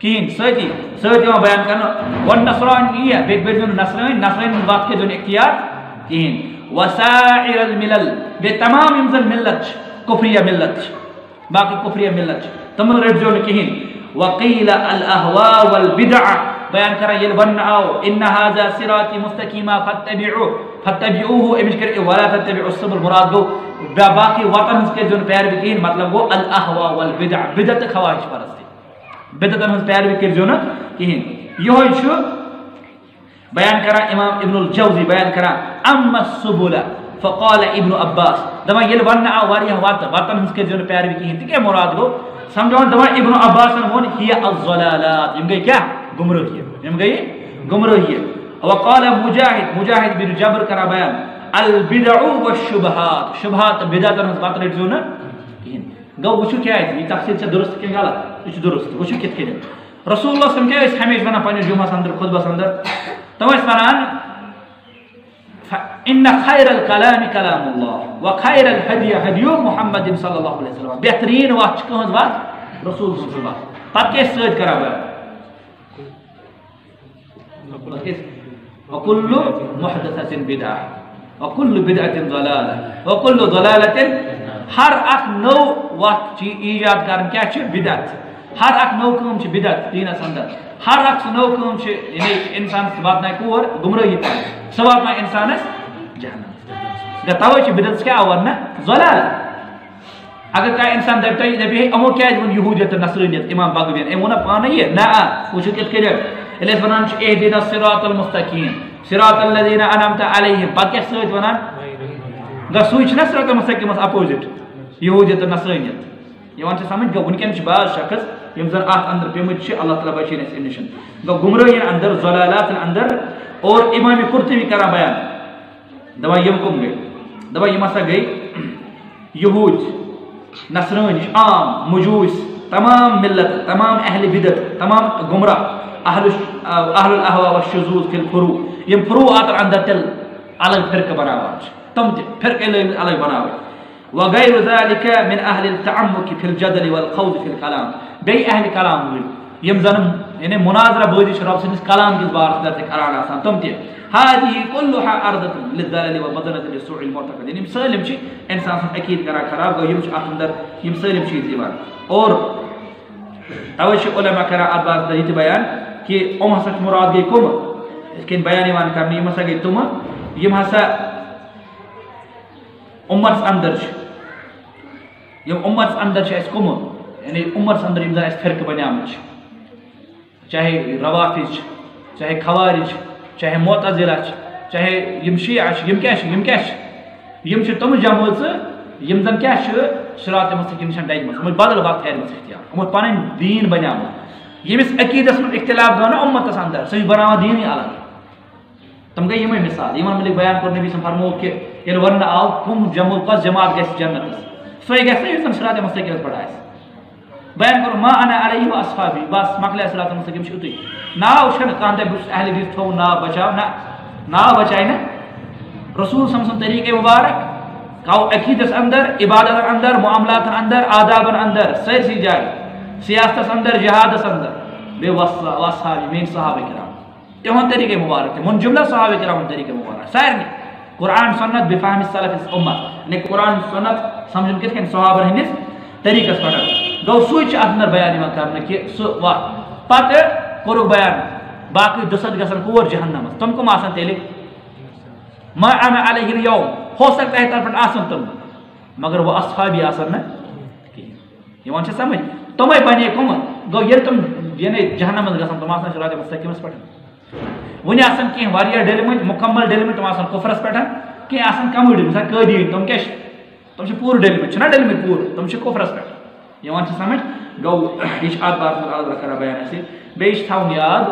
کِہیٖنۍ سۭتی سۭتۍ یِوان بیان کرنہٕ گۄڈٕ نَسرانیہ بے بٔرۍ زیون نَسرٲنۍ نَسرٲنۍ وَتھ کیٛاہ دیُن اِختِیار کِہیٖنۍ المِلل بے تَمام یِم زَن مِلت کُفریہ مِلت. باقی کُفریہ مِلت. چھِ رجل کہیں وَقیٖل والبِدع بيان كرا يلبن أو إن هذا سراتي مستقيما فاتبعوه. فاتبعوه إمش كر ولا تتبعوا السبل مراد دو. باقي وطن اس جون جن پیر بکین مطلب وہ الاهوا والبدع. بدع خواہش پرستی بدع ہنز پیر بکر جون كين يهو يشو بيان كرا إمام ابن الجوزي بيان كرا أما السبل فقال ابن عباس. دما يل ورنا واريا وطن واتن ہنس کے جن پیار بھی کی ہند مراد گو سمجھو دما ابن عباس نے هي الظلالات. یم گئی گمراہی یم گئی گمراہی وقال مجاہد مجاہد بن جبر کرا بیان البدع والشبهات. شبهات بدعت بات رٹ زون کہن گو وچھو کیا ہے یہ تفسیر چھ درست کہ غلط یہ درست؟ وچھو کت کنے رسول اللہ صلی اللہ علیہ وسلم ونان پنہ جمعہ اندر خطبہ اندر تم اس ان خیر الكلام كلام الله وخير الهدي هدي محمد صلى الله عليه وسلم. بہترین وقت کہن رسول اللہ علیہ کرا وكل محدثة بدعة. وكل بدعة ضلالة. وكل ضلالة. هر اخ نو وقت ايجاد كارن كاتش بدعت. هر اخ نو كوم چ بدعت. دين اسندر هر اخ نو كوم چ يعني انسان سبب نه كور گمراهي پا سبب ما انسان اس جهنم. گتاو چ بدعت کیا نا؟ ضلال. اگر کا انسان دبتا دبی امو کیا ون یہودیت نصرانیت امام باغوین امونا پانے نہ وہ چ کت کرے ییٚلہِ أسۍ وَنان چھِ اہدیٖنا صراط المستقیٖم أنعمت علیہم پتہٕ کیٛاہ سۭتۍ وَنان گوٚو سُے چھُنہ صراط المستقیٖمس اپوزِٹ یہوٗدیت تہٕ نصرٲنیت یِوان چھِ سمجھ گوٚو وٕنکٮ۪ن چھِ شخص یِم زن أندر پیٚمٕتۍ چھِ اللہ تعالیٰ بچٲیِن اَسہِ اَمہِ نِش گوٚو گُمرٲہین أندر ضلالاتن أندر. اور امامِ قرطبی کران بیان دپان یِم کٕم گٔے دپان یِم ہسا گٔے عام مجوٗس تمام ملت تمام اہل بدت تمام گمراہ أهل أهل الأهواء والشذوذ في الفروع. يم فرو آتر عند تل على فرقه بناوات. تم فرق إلى على بناوات. وغير ذلك من أهل التعمق في الجدل والقول في الكلام. بأي أهل كلام يم زنم يعني مناظرة بودي شراب سنس كلام دي بار ذات قران آسان. تم تي هذه كلها ارض للدلال وبدنه للسوء المعتقد يعني مسلم شيء إنسان أكيد كرا خراب يم اندر يم سالم شيء زيوان. اور اوش ما كرا أربعة دليل بيان. کہ ام ہسا مراد گئی کم اس کے بیان ایوان کرنے یم ہسا گئی تم۔ یم ہسا امت اندر چھ یم امت اندر چھ اس کم یعنی امت اندر یم زن اس فرق بنیامت چاہے روافظ چاہے خوارج چاہے معتزلہ چاہے یم شیعہ یم کیا یم کیا یم چھ تم جمٲژ یم زن کیا صراط مستقیم نشان ڈگمت یمو بدل وقت ہیرمت اختیار۔ یمو پن دین بنیامت یمس عقیدس من اختلاف گو نا امتس اندر سہ بنا دینی الگ تم گئی یمے مثال یمن ملک بیان کور نبی فرمو کہ یل ورنہ آو کم جمع کس جماعت گژھِ جنتس سوے گژھِ نہ یُس صراط مستقیم پٮ۪ٹھ آسہِ بیان کور ما انا علیہ و اصحابی، بس مکلے صراط مستقیم چھُ یُتُے ناو چھنہٕ کانٛہہ دپہِ اہل حدیث تھوٚو ناو بچاو نہ ناو بچاے نہ رسول صلی اللہ علیہ وسلم طریقے مبارک کاو عقیدس اندر، عبادت اندر، معاملات اندر، آداب اندر سرسی جائے سیاست اندر جہادس اندر بے وصحابی مین صحابہ کرام. تہن طریقے مبارک تھے من جملہ صحابہ کرام طریقے مبارک سارے قرآن، سنت بفہم السلف امت. نے قرآن، سنت سمجھن کتھ کن صحابہ ہندس طریقس پٹھ گو سوچ اندر بیان یوان کرنا کہ سو وقت پتہ کرو بیان. باقی دست گژھن کور جہنم تم کم آسان تیلے؟ ما انا علیہ اليوم ہو سکتا ہے طرف آسن تم. مگر وہ اصحابی آسن نا یہ وان سمجھ؟ تمے بنے کم گو یہ تم یعنی جہنم مند گژھن تم آسان شرات مستقیمس پٹھ ونی آسن کی واریاہ ڈلمت مکمل ڈلمت تم آسن کفرس پٹھ کی آسن کم ڈلمت مثلا قیدی تم کیا تم چھ پور ڈلمت چھنا ڈلمت پور تم چھ کفرس پٹھ یہ وان سمجھ گو یہ ات بات اللہ کرا بیان اسی بیش تھاون یاد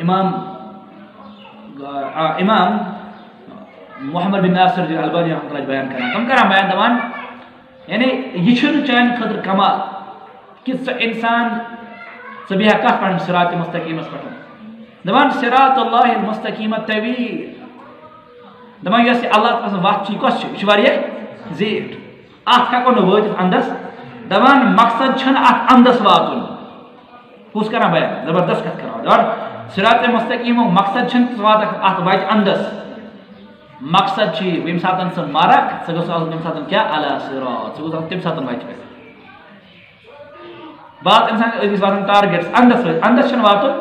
امام امام محمد بن ناصر جی البانی رحمۃ اللہ بیان کرنا تم کران بیان دپان یعنی یہ چان خطر کمال. کہ سہ انسان ثہ بیہ کت پڑھ سرات مستقیمس پہ دپان سرات اللہ المستقیم طویل. دپان یس اللہ تعالیٰ وت کس یہ؟ زیٹ. ات ہیکو نا واتت اندس؟ دپان مقصد چھن ات اندس واتن. کس کران بیان زبردست کت کران دپان سرات مستقیم مقصد چھن وات ات وات اندس. مقصد چی؟ یم ساتن سہ مرک سہ گوس آسن تم ساتن کیا؟ علی صراط. سہ گوس آسن تم ساتن وات پہ بات انسان ادیس واتن ٹارگیٹس اندس اندس چھن واتن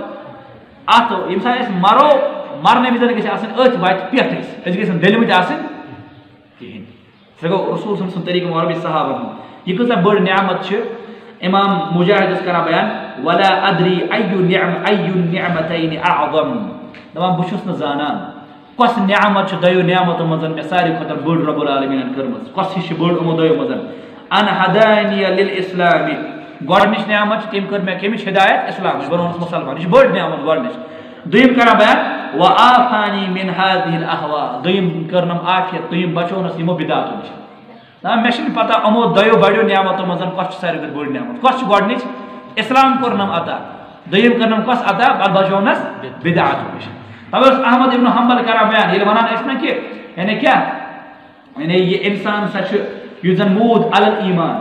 ات یم سات اس مرو، مرنے وزن گژھِ آسن ات وات پیٹھ اس اس گژھن دل مت آسن کہین. سہ گو رسول صلی اللہ علیہ وسلم طریقہ موربی صحابہ یہ کۭژاہ بٔڑ نعمت چھِ امام مجاہد کران بیان، ولا ادری ای نعم ای النعمتین اعظم دپان بہ چھُس نہٕ زانان. کس نعمت دیو نعمت مزن میں ساری خطر بڑ رب العالمین کرمز کس ہش بڑ امو دیو مزن ان ہدانی للاسلام گۄڈنِچ نعمت چھِ تٔمۍ کٔر مےٚ کٔمِچ ہدایت اسلام بنووُس مُسلمان یہِ چھِ بٔڑ نعمت گۄڈنِچ دوٚیِم کران بیان و آفانی من هذه الاهوا دوٚیِم کٔرنم عافیت دوٚیِم بچونس یِمو بدعاتو نِش دپان مےٚ چھِنہٕ پتہ یِمو دۄیو بڑیو نعمتو منٛز کۄس چھِ ساروی کھۄتہٕ بٔڑ نعمت کۄس چھِ گۄڈنِچ اسلام کوٚرنم عطا دوٚیِم کٔرنم کۄس عطا پتہٕ بچونس بدعاتو نِش اب احمد ابن حنبل کرا بیان، یہ ونان اس میں کہ یعنی کیا؟ یعنی یہ انسان سچ یوزن مود علی ایمان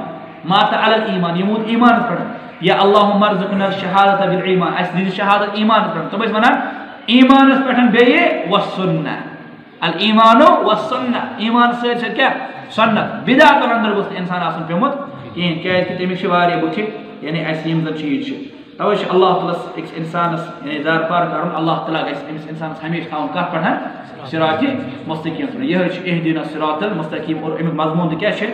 مات علی ایمان یہ مود ایمان پر. یا اللهم ارزقنا الشهاده بالایمان، اس دی شهادت ایمان پر. تو بس ونان ایمان اس پٹھن بے و سنہ الایمان و سنہ ایمان سے کیا؟ سنت بدعت اندر بس انسان اسن پیمت کہیں کہ کہ تمی شواری بوچھ یعنی اس یم چیز. چھ توے چھ اللہ تعالیٰ أکس انسانس یعنی دار پار کرن اللہ تعالیٰ گژھِ أمس انسانس ہمیشہ تھاون کتھ پٮ۪ٹھ صراط مستقیم پٮ۪ٹھ یہے چھُ اہدینا صراط المستقیم اور امیُک مضموٗن تہِ کیٛاہ چھِ۔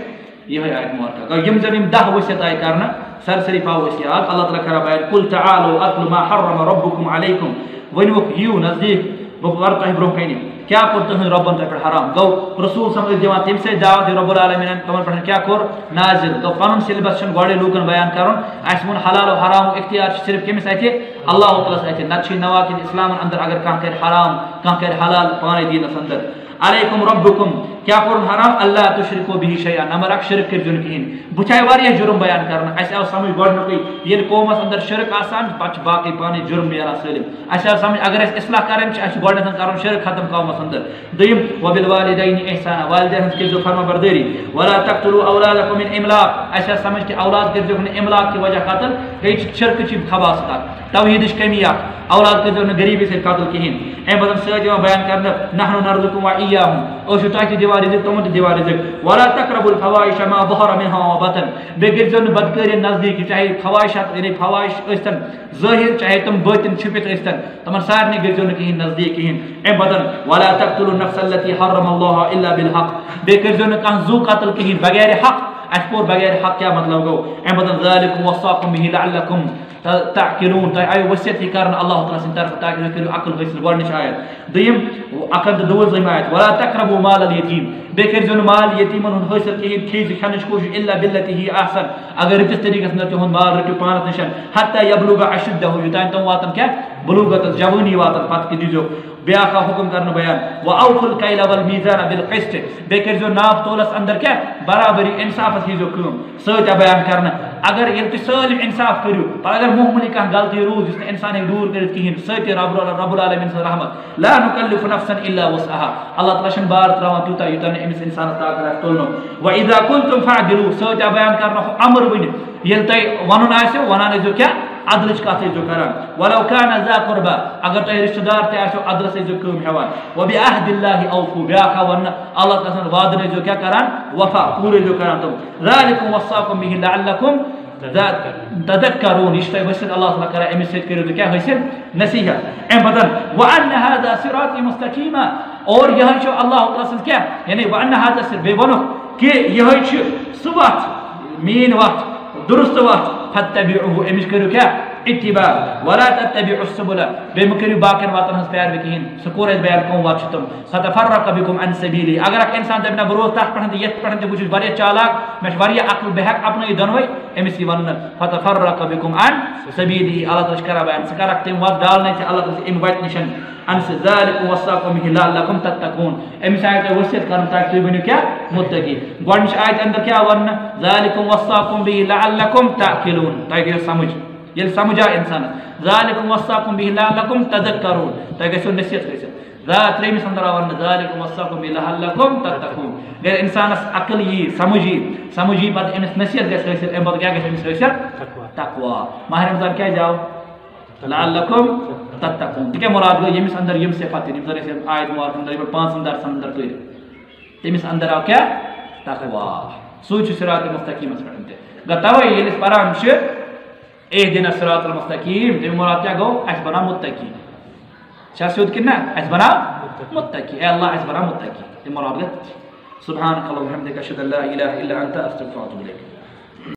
یہے آیت مبارکہ گوٚو یِم زن یِم دہ ؤسِت آیہِ کرنہٕ سرسری پاو أسۍ یاد اللہ تعالیٰ کرا بیان قل تعالوا اتل ما حرم ربكم عليكم ؤنِوُکھ یِیِو نزدیٖک بہٕ پرٕ تۄہہِ برونٛہہ کیا کور تہذ ربن تہ پہ حرام؟ گو رسول سمجھ اللہ تم سے دعوت رب العالمین تمن پہ کیا کور؟ نازل۔ گو پن سلیبس چھ گوڑے لوکن بیان کرن۔ اس من حلال و حرام اختیار صرف کمس اتہ اللہ تعالی اتہ نہ چھ نواقد اسلام اندر اگر کان کر حرام کان کر حلال، پانے دین اندر۔ علیکم ربکم. کیا کورن حرام؟ اللہ تشرکو به شیئا. نمبر اک شرک کر جن کہین بچائے واریہ جرم بیان کرنا. یعنی اس او سمجھ گڈ نہ کوئی یہ قوم اندر شرک آسان پچ باقی پانے جرم میرا سلم اس او سمجھ اگر اس اصلاح کرن چھ اس گڈ نہ کرن شرک ختم قوم اندر. دیم وبالوالدین احسان والدین کے جو فرما برداری ولا تقتلوا اولادکم من املاق. اس سمجھ کہ اولاد کے جو املاق کی وجہ قتل گئی شرک چھ خباس کا توحید کمی اولاد کے جو غریبی سے قتل کہین اے بدن سۭتۍ یِوان بیان کرنہٕ نحن نرزقكم وإياهم أو شو تاكي ديوار رزق تمن ديوار رزق. ولا تقربوا الفواحش ما ظهر منها وبطن بغرزن بدکاری نزدیک، چاہے فواحشات یعنی فواحش ٲستن ظاہر، چاہے تم باطن چھپت ٲستن تمن سارنٕے گرزو نہٕ کِہیٖنۍ نزدیٖک کِہیٖنۍ اے بدن ولا تقتلوا النفس التي حرم الله الا بالحق. بیٚیہِ کٔرزیو نہٕ کانٛہہ زُو قتل کِہیٖنۍ بغیر حق. اشكر بغیر حق کیا مطلب گو احمد ذلك وصاكم به لعلكم تعقلون. تا أيوة، اي وصيت كارن الله تعالى سن طرف تاكي كرو عقل حاصل گونش آيات. ديم اكن دوز زم آيات. ولا تقربوا مال اليتيم. بكر جن مال يتيم من هو سر كي كيز خنش کوش إلا بالتي هي أحسن. اگر رت طريق اس نتي هن مال رتو پانس نشن حتى يبلغ أشده يتان تم واتن كه؟ بلوغت جواني واتن. پت كي ديزو. دیٖزیو بیاکھ حکم کرنے بیان. و اوفل کیل والمیزان بالقسط. بے کرزو ناف تولس اندر کیا؟ برابری انصاف ہیزو کم سۭتۍ بیان کرنا. اگر ییٚلہِ تُہۍ سٲلِم انصاف کٔرِو پتہٕ اگر معموٗلی کانٛہہ غلطی روٗز یُس نہٕ اِنسان ہیٚکہِ دوٗر کٔرِتھ کِہیٖنۍ سۭتۍ رب رب العالمیٖن سٕنٛز رحمت لا نُکلف نفسن الا وسعها اللہ تعالیٰ چھُنہٕ بار تراوان تیوٗتاہ یوٗتاہ نہٕ أمِس اِنسانس طاقت آسہِ تُلنُک و اذا كنتم فاعدلوا سۭتۍ بیان کرنا امر ؤنِتھ ییٚلہِ تۄہہِ وَنُن آسیو وَنان ٲسۍزیو کیٛاہ عدرش كاتي جو كران ولو كان ذا قربا اگر تو رشتہ دار تے تياشو ادرس جو كوم حوان وبعهد الله اوفو کا ون الله تسن وادر جو کیا کران وفا پورے جو کران تو. ذلكم وصاكم به لعلكم تذكرون يشتاي بسن الله تعالى كرا امي سيد كيرو كيا هيسن نصيحة ام بدل وان هذا صراط مستقيم اور يهي شو الله تعالى كيا يعني وان هذا سر بيبنو كي يهي شو صبات مين وقت درست وقت فاتبعوه امش كنوكا اتباع. ولا تتبعوا السبل. بهم كريو باكن واتن ہنس پیار بکین سکور بیان کون وات تم ستفرق بكم عن سبيلي. اگر اک إنسان دبنا بروز تحت پڑھن یت پڑھن بچ واریاہ چالاک مش واریاہ عقل بہک اپنے دنوی امس ون فتفرق بكم عن سبيلي. الله تعالی کرا بیان سکرک تم وات ڈالنے چھ اللہ تعالی إم وات نشن. ان ذلك وصاكم به لعلكم تتقون. امس آیت وصیت کرن تاکہ تُہۍ بنو کیا متقی گۄڈنِچ آیت اندر کیا ون ذلكم وصاكم به لعلكم تأكلون. تاکہ سمجھ یل سمجھا انسان ذالکم وصاکم به لعلکم تذکرون. تہ گژھو نصیحت گژھِتھ ذات ترٛیمِس اندر آو وننہٕ ذالکم وصاکم به لعلکم تتقون اگر انسانس عقل یی سمجھ یی سمجھ یی پتہٕ أمِس نصیحت گژھِ حٲصِل اَمہِ پتہٕ کیٛاہ گژھِ أمِس حٲصِل تقوا ماہ رمضان کیٛازِ آو لعلکم تتقون. تہِ کیٛاہ مُراد گوٚو ییٚمِس اندر یِم صفت یِم أسۍ آیت مُبارک اندر پانٛژن درسن اندر کٔرۍ تٔمِس اندر آو کیٛاہ تقوا سُے چھُ صراط مستقیٖمس پٮ۪ٹھ تہِ گوٚو تَوے ییٚلہِ أسۍ پران چھِ اهدنا الصراط المستقيم. دي مراد جاكو اجبنا متقي شاف سود كنا؟ اجبنا متقي اي الله اجبنا متقي دي مراد سبحانك اللهم وبحمدك أشهد أن لا إله إلا أنت أستغفرك وأتوب إليك.